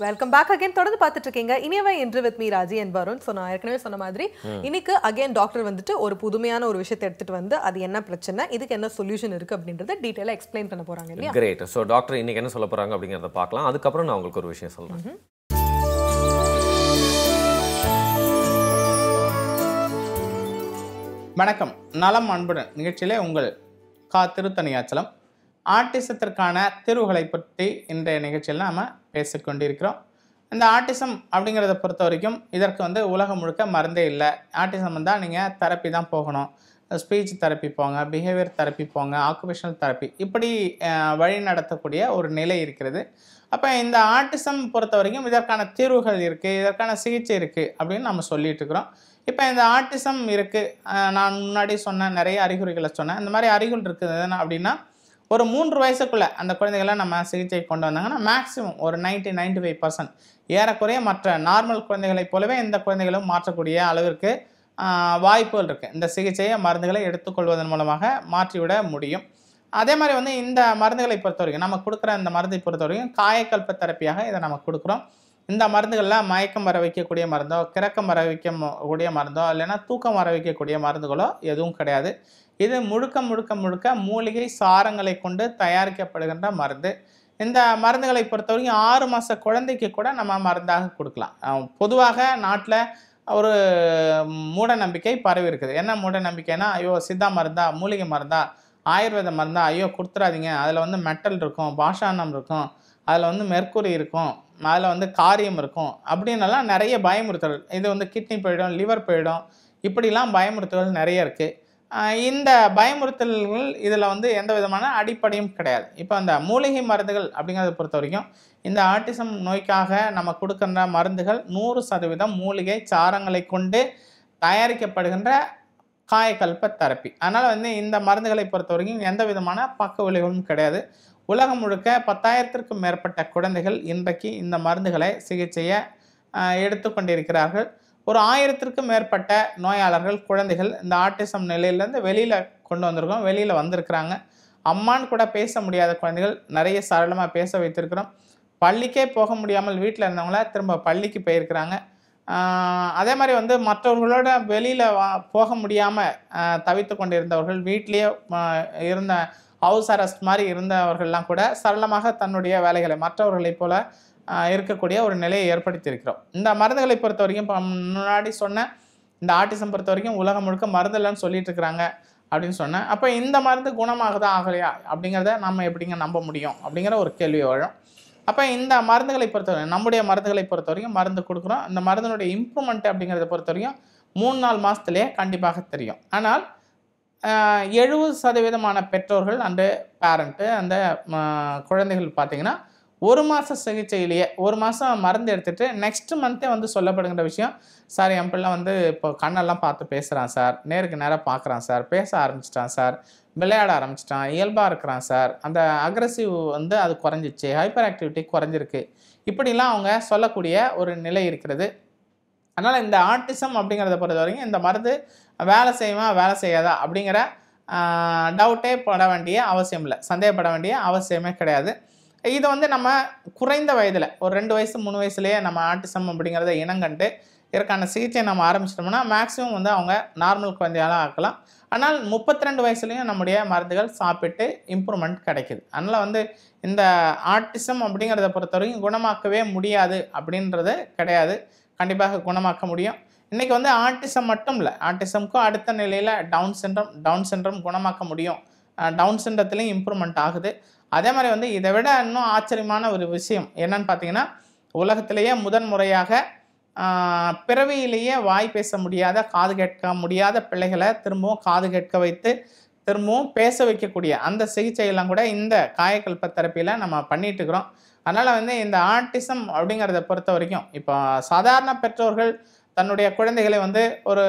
வெல்கம் பேக் அகைன் தொடர்ந்து பார்த்துட்டு இருக்கீங்க இனியவை என்று with me Raji Varun. So நான் ஏற்கனவே சொன்ன மாதிரி இன்னைக்கு அகைன் டாக்டர் வந்துட்டு ஒரு புதுமையான ஒரு விஷயத்தை எடுத்துட்டு வந்து அது என்ன பிரச்சனை இதுக்கு என்ன சொல்யூஷன் இருக்கு அப்படின்றத டீட்டெயிலாக எக்ஸ்பிளைன் பண்ண போறாங்க இல்லையா? கிரேட் ஸோ டாக்டர் இன்னைக்கு என்ன சொல்ல போறாங்க அப்படிங்கிறத பார்க்கலாம். அதுக்கப்புறம் நான் உங்களுக்கு ஒரு விஷயம் சொல்றேன். வணக்கம். நலம் அன்புடன். நிகழ்ச்சியிலே உங்கள் கா. திருத்தணியாச்சலம் ஆட்டிசத்திற்கான தீர்வுகளை பற்றி இன்றைய நிகழ்ச்சியில் நாம் பேசிக்கொண்டிருக்கிறோம் இந்த ஆட்டிசம் அப்படிங்கிறத பொறுத்த வரைக்கும் இதற்கு வந்து உலகம் முழுக்க மருந்தே இல்லை. ஆட்டிசம் வந்தால் நீங்கள் தெரப்பி தான் போகணும். ஸ்பீச் தெரப்பி போங்க பிஹேவியர் தெரப்பி போங்க ஆக்குபேஷனல் தெரப்பி இப்படி வழி நடத்தக்கூடிய ஒரு நிலை இருக்கிறது. அப்போ இந்த ஆட்டிசம் பொறுத்த வரைக்கும் இதற்கான தீர்வுகள் இருக்குது இதற்கான சிகிச்சை இருக்குது அப்படின்னு நம்ம சொல்லிட்டு இருக்கிறோம். இப்போ இந்த ஆட்டிசம் இருக்குது நான் முன்னாடி சொன்ன நிறைய அறிகுறிகளை சொன்னேன். இந்த மாதிரி அறிகுறி இருக்குது அப்படின்னா ஒரு மூன்று வயசுக்குள்ளே அந்த குழந்தைகளை நம்ம சிகிச்சை கொண்டு வந்தாங்கன்னா மேக்ஸிமம் ஒரு 90 95% ஃபைவ் பர்சன்ட் ஏறக்குறைய மற்ற நார்மல் குழந்தைகளைப் போலவே இந்த குழந்தைகளும் மாற்றக்கூடிய அளவிற்கு வாய்ப்புகள் இருக்குது இந்த சிகிச்சையை மருந்துகளை எடுத்துக்கொள்வதன் மூலமாக மாற்றிவிட முடியும். அதே மாதிரி வந்து இந்த மருந்துகளை பொறுத்த வரைக்கும் நம்ம கொடுக்குற இந்த மருந்தை பொறுத்த வரைக்கும் காயக்கல்ப தெரப்பியாக இதை நம்ம கொடுக்குறோம். இந்த மருந்துகளில் மயக்கம் வர வைக்கக்கூடிய மருந்தோ கிறக்கம் வர வைக்க கூடிய மருந்தோ இல்லைன்னா தூக்கம் வர வைக்கக்கூடிய மருந்துகளோ எதுவும் கிடையாது. இது முழுக்க முழுக்க முழுக்க மூலிகை சாரங்களை கொண்டு தயாரிக்கப்படுகின்ற மருந்து. இந்த மருந்துகளை பொறுத்தவரைக்கும் ஆறு மாத குழந்தைக்கு கூட நம்ம மருந்தாக கொடுக்கலாம். பொதுவாக நாட்டில் ஒரு மூட நம்பிக்கை பரவி இருக்குது. என்ன மூட நம்பிக்கைனா ஐயோ சித்தா மருந்தா மூலிகை மருந்தா ஆயுர்வேத மருந்தா ஐயோ கொடுத்துறாதீங்க. அதில் வந்து மெட்டல் இருக்கும் பாஷானம் இருக்கும் அதில் வந்து மெர்க்குரி இருக்கும் அதில் வந்து காரியம் இருக்கும் அப்படின்னெல்லாம் நிறைய பயமுறுத்தல் இது வந்து கிட்னி போயிடும் லிவர் போயிடும் இப்படிலாம் பயமுறுத்தல்கள் நிறைய இருக்குது இந்த பயமுறுத்தல்கள் இதில் வந்து எந்த விதமான அடிப்படையும் கிடையாது. இப்போ அந்த மூலிகை மருந்துகள் அப்படிங்கிறத பொறுத்த வரைக்கும் இந்த ஆட்டிசம் நோய்க்காக நம்ம கொடுக்கின்ற மருந்துகள் நூறு சதவீதம் மூலிகை சாரங்களை கொண்டு தயாரிக்கப்படுகின்ற காயக்கல்ப தெரப்பி. அதனால் வந்து இந்த மருந்துகளை பொறுத்த வரைக்கும் எந்த விதமான பக்க விளைவுகளும் கிடையாது. உலகம் முழுக்க பத்தாயிரத்திற்கும் மேற்பட்ட குழந்தைகள் இன்றைக்கு இந்த மருந்துகளை சிகிச்சையை எடுத்துக்கொண்டிருக்கிறார்கள். ஒரு ஆயிரத்திற்கும் மேற்பட்ட நோயாளர்கள் குழந்தைகள் இந்த ஆட்டிசம் நிலையிலேருந்து வெளியில் கொண்டு வந்திருக்கோம் வெளியில் வந்திருக்கிறாங்க. அம்மான்னு கூட பேச முடியாத குழந்தைகள் நிறைய சரளமாக பேச வைத்திருக்கிறோம். பள்ளிக்கே போக முடியாமல் வீட்டில் இருந்தவங்கள திரும்ப பள்ளிக்கு போயிருக்கிறாங்க. அதே மாதிரி வந்து மற்றவர்களோட வெளியில் போக முடியாமல் தவித்து கொண்டிருந்தவர்கள் வீட்டிலேயே இருந்த ஹவுஸ் அரெஸ்ட் மாதிரி இருந்தவர்கள்லாம் கூட சரளமாக தன்னுடைய வேலைகளை மற்றவர்களைப் போல இருக்கக்கூடிய ஒரு நிலையை ஏற்படுத்தியிருக்கிறோம். இந்த மருந்துகளை பொறுத்த வரைக்கும் இப்போ முன்னாடி சொன்ன இந்த ஆட்டிசம் பொறுத்த வரைக்கும் உலகம் முழுக்க மருந்து இல்லைன்னு சொல்லிட்டு இருக்கிறாங்க அப்படின்னு சொன்னேன். அப்போ இந்த மருந்து குணமாகுதா ஆகலையா? அப்படிங்கிறத நம்ம எப்படிங்க நம்ப முடியும்? அப்படிங்கிற ஒரு கேள்வி வரும். அப்போ இந்த மருந்துகளை பொறுத்தவரை நம்முடைய மருந்துகளை பொறுத்த வரைக்கும் மருந்து கொடுக்குறோம். இந்த மருந்தினுடைய இம்ப்ரூவ்மெண்ட் அப்படிங்கிறத பொறுத்த வரைக்கும் மூணு நாலு மாதத்துலேயே கண்டிப்பாக தெரியும். ஆனால் எழுபது சதவீதமான பெற்றோர்கள் அந்த பேரண்ட்டு அந்த குழந்தைகள் பார்த்திங்கன்னா ஒரு மாத சிகிச்சையிலேயே ஒரு மாதம் மருந்து எடுத்துகிட்டு நெக்ஸ்ட் மந்த்தே வந்து சொல்லப்படுகின்ற விஷயம் சார் என் பிள்ளை வந்து இப்போ கண்ணெல்லாம் பார்த்து பேசுகிறான் சார். நேருக்கு நேராக பார்க்குறான் சார். பேச ஆரம்பிச்சிட்டான் சார். விளையாட ஆரம்பிச்சிட்டான். இயல்பாக இருக்கிறான் சார். அந்த அக்ரஸிவ் வந்து அது குறைஞ்சிச்சு. ஹைப்பர் ஆக்டிவிட்டி குறைஞ்சிருக்கு. இப்படிலாம் அவங்க சொல்லக்கூடிய ஒரு நிலை இருக்கிறது. அதனால் இந்த ஆட்டிசம் அப்படிங்கிறத பொறுத்த வரைக்கும் இந்த மருந்து வேலை செய்யுமா வேலை செய்யாதா அப்படிங்கிற டவுட்டே பட வேண்டிய அவசியம் இல்லை. சந்தேகப்பட வேண்டிய அவசியமே கிடையாது. இதை வந்து நம்ம குறைந்த வயதில் ஒரு ரெண்டு வயசு மூணு வயசுலேயே நம்ம ஆட்டிசம் அப்படிங்கிறத இனங்கண்டு இதற்கான சிகிச்சையை நம்ம ஆரம்பிச்சிட்டோம்னா மேக்ஸிமம் வந்து அவங்க நார்மல் குழந்தையால ஆக்கலாம். ஆனால் முப்பத்தி ரெண்டு வயசுலேயும் நம்முடைய மருந்துகள் சாப்பிட்டு இம்ப்ரூவ்மெண்ட் கிடைக்குது. அதனால் வந்து இந்த ஆட்டிசம் அப்படிங்கிறத பொறுத்தவரைக்கும் குணமாக்கவே முடியாது அப்படின்றது கிடையாது. கண்டிப்பாக குணமாக்க முடியும். இன்றைக்கி வந்து ஆட்டிசம் மட்டும் இல்லை ஆட்டிசமுக்கும் அடுத்த நிலையில் டவுன் சென்றம் டவுன் சிண்ட்ரம் குணமாக்க முடியும். டவுன் சிண்டத்துலேயும் இம்ப்ரூவ்மெண்ட் ஆகுது. அதே மாதிரி வந்து இதை விட இன்னும் ஆச்சரியமான ஒரு விஷயம் என்னன்னு பார்த்தீங்கன்னா உலகத்திலேயே முதன் முறையாக பிறவியிலேயே வாய் பேச முடியாத காது கேட்க முடியாத பிள்ளைகளை திரும்பவும் காது கேட்க வைத்து திரும்பவும் பேச வைக்கக்கூடிய அந்த சிகிச்சையெல்லாம் கூட இந்த காயக்கல்ப தெரப்பியில் நம்ம பண்ணிட்டு இருக்கிறோம். அதனால் வந்து இந்த ஆர்டிசம் அப்படிங்கிறத பொறுத்த வரைக்கும் இப்போ சாதாரண பெற்றோர்கள் தன்னுடைய குழந்தைகளை வந்து ஒரு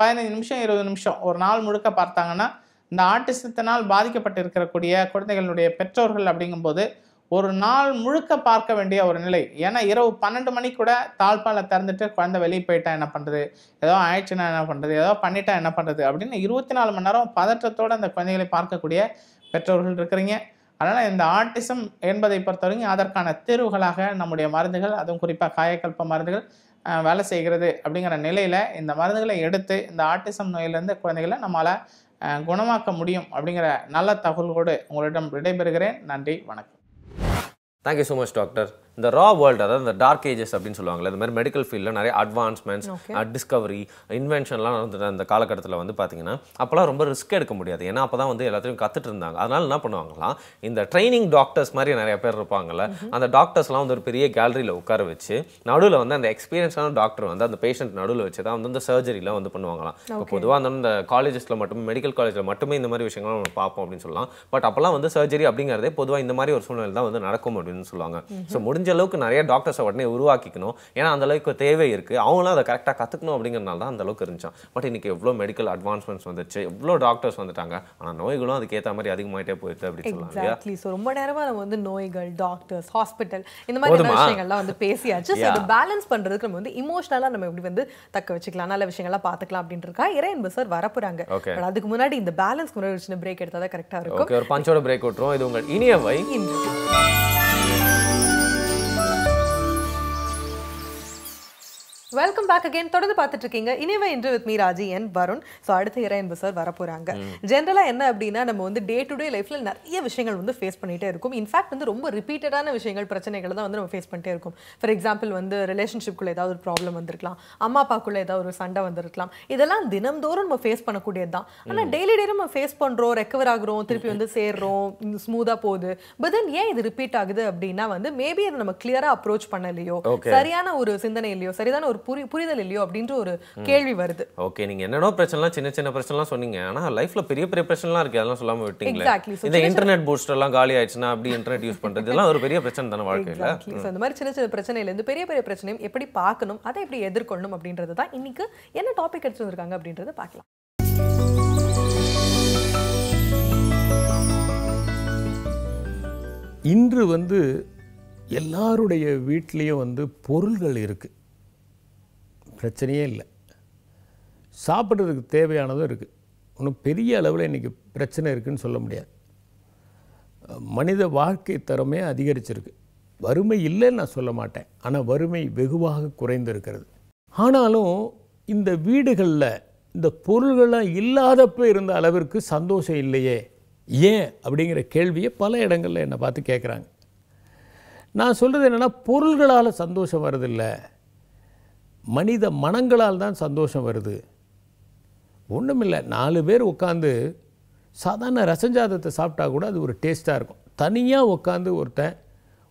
பதினைந்து நிமிஷம் இருபது நிமிஷம் ஒரு நாள் முழுக்க பார்த்தாங்கன்னா இந்த ஆட்டிசத்தினால் பாதிக்கப்பட்டு இருக்கக்கூடிய குழந்தைகளுடைய பெற்றோர்கள் அப்படிங்கும்போது ஒரு நாள் முழுக்க பார்க்க வேண்டிய ஒரு நிலை. ஏன்னா இரவு பன்னெண்டு மணி கூட தாழ்பாலை திறந்துட்டு குழந்தை வெளியே போயிட்டா என்ன பண்ணுறது ஏதோ ஆயிடுச்சுன்னா என்ன பண்ணுறது ஏதோ பண்ணிட்டா என்ன பண்ணுறது அப்படின்னு இருபத்தி நாலு மணி நேரம் பதற்றத்தோடு அந்த குழந்தைகளை பார்க்கக்கூடிய பெற்றோர்கள் இருக்கிறீங்க. அதனால் இந்த ஆட்டிசம் என்பதை பொறுத்தவரைக்கும் அதற்கான தீர்வுகளாக நம்முடைய மருந்துகள் அதுவும் குறிப்பாக காயக்கல்ப மருந்துகள் வேலை செய்கிறது அப்படிங்கிற நிலையில் இந்த மருந்துகளை எடுத்து இந்த ஆட்டிசம் நோயிலிருந்து குழந்தைகளை நம்மளால் குணமாக்க முடியும் அப்படிங்கிற நல்ல தகவல்களோடு உங்களிடம் விடைபெறுகிறேன். நன்றி வணக்கம். தேங்க்யூ ஸோ மச் டாக்டர் இந்த ரா வேர்ல்டு அதாவது இந்த டார்க் ஏஜஸ் அப்படின்னு சொல்லுவாங்கல்ல இந்த மாதிரி மெடிக்கல் ஃபீல்டில் நிறைய அட்வான்ஸ்மெண்ட்ஸ் டிஸ்கவரி இன்வென்ஷன்லாம் நடந்துட்டு அந்த காலகட்டத்தில் வந்து பார்த்தீங்கன்னா அப்போலாம் ரொம்ப ரிஸ்க் எடுக்க முடியாது. ஏன்னா அப்போ தான் வந்து எல்லாத்தையும் கற்றுட்டு இருந்தாங்க. அதனால என்ன பண்ணுவாங்களாம் இந்த ட்ரைனிங் டாக்டர்ஸ் மாதிரி நிறைய பேர் இருப்பாங்கல்ல அந்த டாக்டர்ஸ்லாம் வந்து ஒரு பெரிய கேலரியில் உட்கார வச்சு நடுவில் வந்து அந்த எக்ஸ்பீரியன்ஸான டாக்டர் வந்து அந்த பேஷண்ட் நடுவில் வச்சு தான் வந்து இந்த சர்ஜரியில் வந்து பண்ணுவாங்களாம். இப்போ பொதுவாக அந்த இந்த காலேஜஸில் மட்டுமே மெடிக்கல் காலேஜில் மட்டுமே இந்த மாதிரி விஷயங்கள்லாம் நம்ம பார்ப்போம் அப்படின்னு சொல்லலாம். பட் அப்போல்லாம் வந்து சர்ஜரி அப்படிங்கிறதே பொதுவாக இந்த மாதிரி ஒரு சூழ்நிலை தான் வந்து நடக்கும் அப்படின்னு சொல்லுவாங்க. ஸோ முடிஞ்ச அளவுக்கு நிறைய டாக்டர்ஸை உடனே உருவாக்கிக்கணும். ஏன்னா அந்த அளவுக்கு தேவை இருக்குது அவங்களும் அதை கரெக்டாக கற்றுக்கணும் அப்படிங்கிறனால தான் அந்த அளவுக்கு இருந்துச்சான் பட் இன்னைக்கு எவ்வளோ மெடிக்கல் அட்வான்ஸ்மெண்ட்ஸ் வந்துச்சு எவ்வளோ டாக்டர்ஸ் வந்துட்டாங்க. ஆனால் நோய்களும் அதுக்கேற்ற மாதிரி அதிகமாயிட்டே போயிடுது அப்படின்னு சொல்லலாம் ஸோ ரொம்ப நேரமா நம்ம வந்து நோய்கள் டாக்டர்ஸ் ஹாஸ்பிட்டல் இந்த மாதிரி? விஷயங்கள்லாம் வந்து பேசியாச்சு. ஸோ பேலன்ஸ் பண்றதுக்கு நம்ம வந்து இமோஷனலாக நம்ம எப்படி வந்து தக்க வச்சுக்கலாம் நல்ல விஷயங்கள்லாம் பார்த்துக்கலாம் அப்படின்றக்கா இறையன்பு சார். பட் அதுக்கு முன்னாடி இந்த பேலன்ஸ் முன்னாடி சின்ன பிரேக் எடுத்தா தான் கரெக்டாக இருக்கும். ஓகே ஒரு பஞ்சோட பிரேக் விட்டுரும் இது உங்கள் இனியவை வெல்கம் பேக் அகைன் தொடர்ந்து பார்த்துட்டு இருக்கீங்க இனிவே இன்று with me Raji and Varun. So அடுத்த என்பது சார் வரப்போறாங்க. ஜென்ரலாக என்ன அப்படின்னா நம்ம வந்து டே டு டே லைஃப்ல நிறைய விஷயங்கள் வந்து ஃபேஸ் பண்ணிட்டே இருக்கும். இன்ஃபேக்ட் வந்து ரொம்ப ரிப்பீட்டடான விஷயங்கள் பிரச்சனைகளை தான் வந்து நம்ம ஃபேஸ் பண்ணிட்டே இருக்கும். ஃபார் எக்ஸாம்பிள் வந்து ரிலேஷன்ஷிப்குள்ள ஏதாவது ஒரு ப்ராப்ளம் வந்திருக்கலாம். அம்மா அப்பாக்குள்ள ஏதாவது ஒரு சண்டை வந்திருக்கலாம். இதெல்லாம் தினம்தோறும் நம்ம ஃபேஸ் பண்ணக்கூடியது தான். ஆனால் டெய்லி டெய்லி நம்ம ஃபேஸ் பண்றோம் ரெக்கவர் ஆகுறோம் திருப்பி வந்து சேர்றோம் ஸ்மூத்தாக போகுது. பட் தென் ஏன் இது ரிப்பீட் ஆகுது அப்படின்னா வந்து மேபி அதை நம்ம கிளியரா அப்ரோச் பண்ணலையோ. சரியான ஒரு சிந்தனை இல்லையோ சரியான ஒரு புரி புரிதல் இல்லையோ அப்படின்ற ஒரு கேள்வி வருது. ஓகே நீங்க என்னென்ன பிரச்சனைலாம் சின்ன சின்ன பிரச்சனைலாம் சொன்னீங்க. ஆனா லைஃப்ல பெரிய பெரிய பிரச்சனைலாம் இருக்கு. அதெல்லாம் சொல்லாம விட்டீங்களே. இந்த இன்டர்நெட் பூஸ்டர் எல்லாம் காலி ஆயிடுச்சுன்னா அப்படி இன்டர்நெட் யூஸ் பண்றது. இதெல்லாம் ஒரு பெரிய பிரச்சனை தானே வாழ்க்கையில? இந்த மாதிரி சின்ன சின்ன பிரச்சனையில இருந்து பெரிய பெரிய பிரச்சனையும் எப்படி பார்க்கணும் அதை எப்படி எதிர்கொள்ளணும் அப்படின்றது தான் இன்னைக்கு என்ன டாபிக் எடுத்து வந்திருக்காங்க அப்படின்றத பார்க்கலாம். இன்று வந்து எல்லாருடைய வீட்லேயும் வந்து பொருள்கள் இருக்குது பிரச்சனையே இல்லை. சாப்பிட்றதுக்கு தேவையானதும் இருக்குது ஒன்றும் பெரிய அளவில் இன்றைக்கி பிரச்சனை இருக்குன்னு சொல்ல முடியாது. மனித வாழ்க்கை தரமே அதிகரிச்சிருக்கு. வறுமை இல்லைன்னு நான் சொல்ல மாட்டேன். ஆனால் வறுமை வெகுவாக குறைந்திருக்கிறது. ஆனாலும் இந்த வீடுகளில் இந்த பொருள்கள்லாம் இல்லாதப்ப இருந்த அளவிற்கு சந்தோஷம் இல்லையே. ஏன்? அப்படிங்கிற கேள்வியை பல இடங்களில் என்னை பார்த்து கேட்குறாங்க நான் சொல்கிறது என்னென்னா பொருள்களால் சந்தோஷம் வர்றதில்லை. மனித மனங்களால் தான் சந்தோஷம் வருது. ஒன்றுமில்லை நாலு பேர் உட்காந்து சாதாரண ரசஞ்சாதத்தை சாப்பிட்டா கூட அது ஒரு டேஸ்ட்டாக இருக்கும். தனியாக உட்காந்து ஒருத்தன்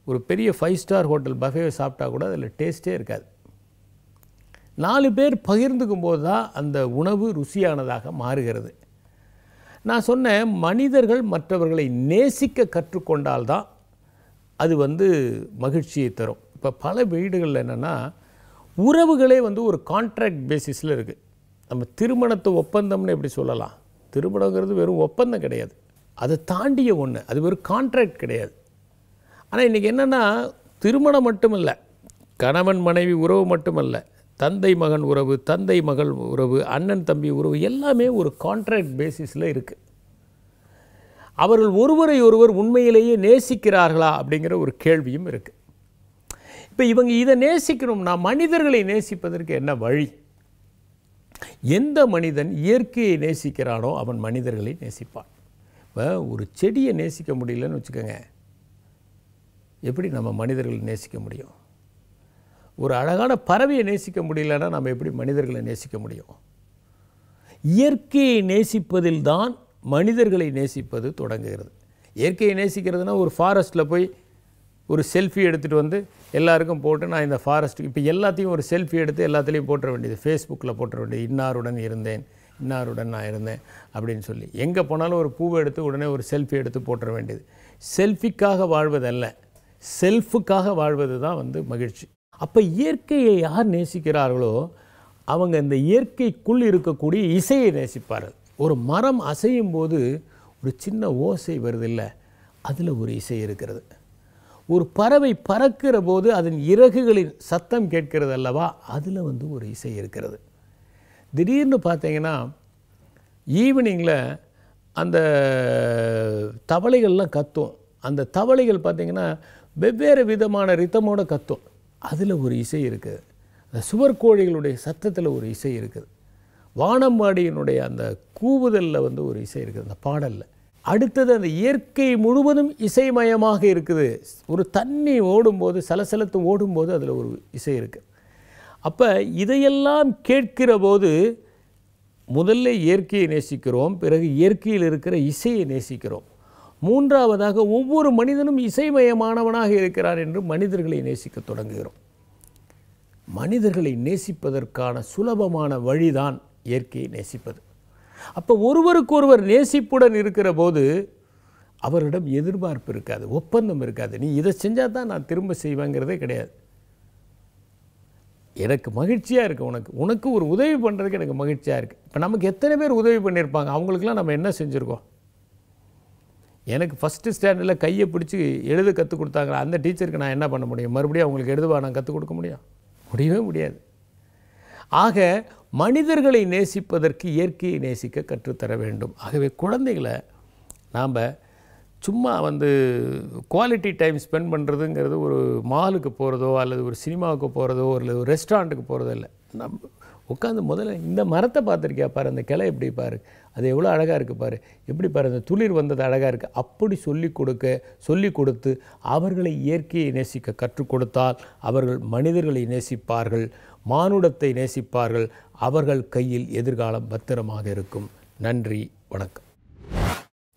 ஒரு பெரிய ஃபைவ் ஸ்டார் ஹோட்டல் பஃபேவை சாப்பிட்டா கூட அதில் டேஸ்ட்டே இருக்காது. நாலு பேர் பகிர்ந்துக்கும் போது தான் அந்த உணவு ருசியானதாக மாறுகிறது. நான் சொன்னேன் மனிதர்கள் மற்றவர்களை நேசிக்க கற்றுக்கொண்டால்தான் அது வந்து மகிழ்ச்சியை தரும். இப்போ பல வீடுகளில் என்னென்னா உறவுகளே வந்து ஒரு கான்ட்ராக்ட் பேசிஸில் இருக்குது நம்ம திருமணத்தை ஒப்பந்தம்னு எப்படி சொல்லலாம்? திருமணங்கிறது வெறும் ஒப்பந்தம் கிடையாது. அதை தாண்டிய ஒன்று அது வெறும் கான்ட்ராக்ட் கிடையாது. ஆனால் இன்றைக்கி என்னென்னா திருமணம் மட்டுமல்ல. கணவன் மனைவி உறவு மட்டுமல்ல. தந்தை மகன் உறவு தந்தை மகள் உறவு அண்ணன் தம்பி உறவு எல்லாமே ஒரு கான்ட்ராக்ட் பேசிஸில் இருக்குது அவர்கள் ஒருவரை ஒருவர் உண்மையிலேயே நேசிக்கிறார்களா அப்படிங்கிற ஒரு கேள்வியும் இருக்குது இப்போ இவங்க இதை நேசிக்கணும்னா மனிதர்களை நேசிப்பதற்கு என்ன வழி? எந்த மனிதன் இயற்கையை நேசிக்கிறானோ அவன் மனிதர்களை நேசிப்பான். இப்போ ஒரு செடியை நேசிக்க முடியலன்னு வச்சுக்கோங்க. எப்படி நம்ம மனிதர்களை நேசிக்க முடியும்? ஒரு அழகான பறவையை நேசிக்க முடியலன்னா நம்ம எப்படி மனிதர்களை நேசிக்க முடியும்? இயற்கையை நேசிப்பதில் தான் மனிதர்களை நேசிப்பது தொடங்குகிறது. இயற்கையை நேசிக்கிறதுனா ஒரு ஃபாரஸ்ட்டில் போய் ஒரு செல்ஃபி எடுத்துகிட்டு வந்து எல்லாருக்கும் போட்டு நான் இந்த ஃபாரஸ்ட்டுக்கு இப்போ எல்லாத்தையும் ஒரு செல்ஃபி எடுத்து எல்லாத்துலேயும் போட்டுற வேண்டியது. ஃபேஸ்புக்கில் போட்டுற வேண்டியது. இன்னாருடன் இருந்தேன் இன்னாருடன் நான் இருந்தேன் அப்படின்னு சொல்லி. எங்கே போனாலும் ஒரு பூவை எடுத்து உடனே ஒரு செல்ஃபி எடுத்து போட்டுற வேண்டியது. செல்ஃபிக்காக வாழ்வதல்ல. செல்ஃபுக்காக வாழ்வது தான் வந்து மகிழ்ச்சி. அப்போ இயற்கையை யார் நேசிக்கிறார்களோ அவங்க இந்த இயற்கைக்குள் இருக்கக்கூடிய இசையை நேசிப்பார்கள். ஒரு மரம் அசையும் போது ஒரு சின்ன ஓசை வருதில்ல. அதில் ஒரு இசை இருக்கிறது. ஒரு பறவை பறக்கிற போது அதன் இறகுகளின் சத்தம் கேட்கிறது அல்லவா? அதில் வந்து ஒரு இசை இருக்கிறது. திடீர்னு பார்த்தீங்கன்னா ஈவினிங்கில் அந்த தவளைகள்லாம் கத்தும். அந்த தவளைகள் பார்த்தீங்கன்னா வெவ்வேறு விதமான ரித்தமோடு கத்தும். அதில் ஒரு இசை இருக்குது. அந்த சுவர்கோழிகளுடைய சத்தத்தில் ஒரு இசை இருக்குது. வானம்பாடியினுடைய அந்த கூவுதலில் வந்து ஒரு இசை இருக்குது. அந்த பாடலில். அடுத்தது அந்த இயற்கை முழுவதும் இசைமயமாக இருக்குது. ஒரு தண்ணி ஓடும்போது சலசலத்து ஓடும்போது அதில் ஒரு இசை இருக்குது அப்போ இதையெல்லாம் கேட்கிற போது முதல்ல இயற்கையை நேசிக்கிறோம் பிறகு இயற்கையில் இருக்கிற இசையை நேசிக்கிறோம். மூன்றாவதாக ஒவ்வொரு மனிதனும் இசைமயமானவனாக இருக்கிறார் என்று மனிதர்களை நேசிக்க தொடங்குகிறோம். மனிதர்களை நேசிப்பதற்கான சுலபமான வழிதான் இயற்கையை நேசிப்பது. அப்போ ஒருவருக்கொருவர் நேசிப்புடன் இருக்கிற போது அவரிடம் எதிர்பார்ப்பு இருக்காது ஒப்பந்தம் இருக்காது. நீ இதை செஞ்சால் தான் நான் திரும்ப செய்வேங்கிறதே கிடையாது. எனக்கு மகிழ்ச்சியாக இருக்குது உனக்கு. உனக்கு ஒரு உதவி பண்ணுறதுக்கு எனக்கு மகிழ்ச்சியாக இருக்குது இப்போ நமக்கு எத்தனை பேர் உதவி பண்ணியிருப்பாங்க அவங்களுக்கெல்லாம் நம்ம என்ன செஞ்சுருக்கோம்? எனக்கு ஃபஸ்ட்டு ஸ்டாண்டர்டில் கையை பிடிச்சி எழுத கற்றுக் கொடுத்தாங்க. அந்த டீச்சருக்கு நான் என்ன பண்ண முடியும்? மறுபடியும் அவங்களுக்கு எழுதுவா நான் கற்றுக் கொடுக்க முடியும்? முடியவே முடியாது. ஆக மனிதர்களை நேசிப்பதற்கு இயற்கையை நேசிக்க கற்றுத்தர வேண்டும். ஆகவே குழந்தைகளை நாம் சும்மா வந்து குவாலிட்டி டைம் ஸ்பெண்ட் பண்ணுறதுங்கிறது ஒரு மாலுக்கு போகிறதோ அல்லது ஒரு சினிமாவுக்கு போகிறதோ அல்லது ஒரு ரெஸ்டாரண்ட்டுக்கு போகிறதோ இல்லை. நம்ம உட்காந்து முதல்ல இந்த மரத்தை பார்த்துருக்கியா பாரு அந்த கிளை எப்படி பாரு அது எவ்வளோ அழகாக இருக்குது பாரு எப்படி பாரு அந்த துளிர் வந்தது அழகாக இருக்குது அப்படி சொல்லி கொடுக்க சொல்லி கொடுத்து அவர்களை இயற்கையை நேசிக்க கற்றுக் கொடுத்தால் அவர்கள் மனிதர்களை நேசிப்பார்கள். மானுடத்தை நேசிப்பார்கள். அவர்கள் கையில் எதிர்காலம் பத்திரமாக இருக்கும். நன்றி வணக்கம்.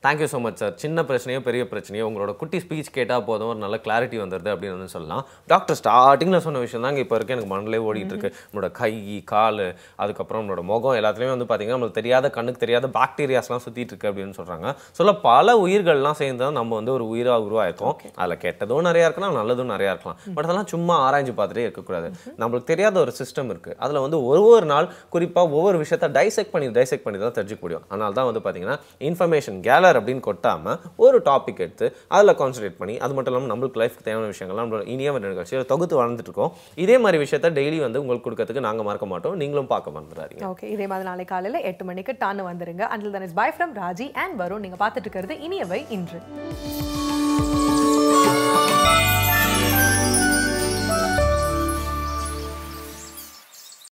தேங்க்யூ ஸோ மச் சார் சின்ன பிரச்சனையோ பெரிய பிரச்சனையோ உங்களோட குட்டி ஸ்பீச் கேட்டால் போதும். ஒரு நல்ல கிளாரிட்டி வந்துடுது அப்படின்னு சொல்லலாம். டாக்டர் ஸ்டார்டிங்கில் சொன்ன விஷயம் தாங்க இப்போ இருக்க. எனக்கு மனதிலே ஓடிட்டு இருக்கு. நம்மளோட கை கால் அதுக்கப்புறம் நம்மளோட முகம் எல்லாத்துலேயுமே வந்து பார்த்தீங்கன்னா நம்மளுக்கு தெரியாத கண்ணுக்கு தெரியாத பாக்டீரியாஸ்லாம் சுற்றிட்டு இருக்கு அப்படின்னு சொல்கிறாங்க சொல்ல பல உயிர்கள்லாம் சேர்ந்து தான் நம்ம வந்து ஒரு உயிராக உருவாயிருக்கோம். அதில் கெட்டதும் நிறையா இருக்கலாம் நல்லதும் நிறையா இருக்கலாம். பட் அதெல்லாம் சும்மா ஆராய்ஞ்சு பார்த்துட்டே இருக்கக்கூடாது. நம்மளுக்கு தெரியாத ஒரு சிஸ்டம் இருக்குது அதில் வந்து ஒவ்வொரு நாள் குறிப்பாக ஒவ்வொரு விஷயத்த டைசெக்ட் பண்ணி டைசெக்ட் பண்ணி தான் தெரிஞ்சுக்க முடியும். அதனால தான் வந்து பார்த்தீங்கன்னா இன்ஃபர்மேஷன் கேலர் அப்படின்னு கொட்டாமல் ஒரு டாபிக் எடுத்து அதில் கான்சன்ட்ரேட் பண்ணி அது மட்டும் இல்லாமல் நம்மளுக்கு லைஃப்க்கு தேவையான விஷயங்கள்லாம் நம்மளோட இனியவன் நிகழ்ச்சியில் தொகுத்து வளர்ந்துட்டு இருக்கோம். இதே மாதிரி விஷயத்த டெய்லி வந்து உங்களுக்கு கொடுக்கறதுக்கு நாங்கள் மறக்க மாட்டோம். நீங்களும் பார்க்க மறந்துடாதீங்க. ஓகே இதே மாதிரி நாளை காலையில் எட்டு மணிக்கு டான்னு வந்துருங்க. Until then is bye from Raji and Varun நீங்க பார்த்துட்டு இருக்கிறது இனியவை இன்று.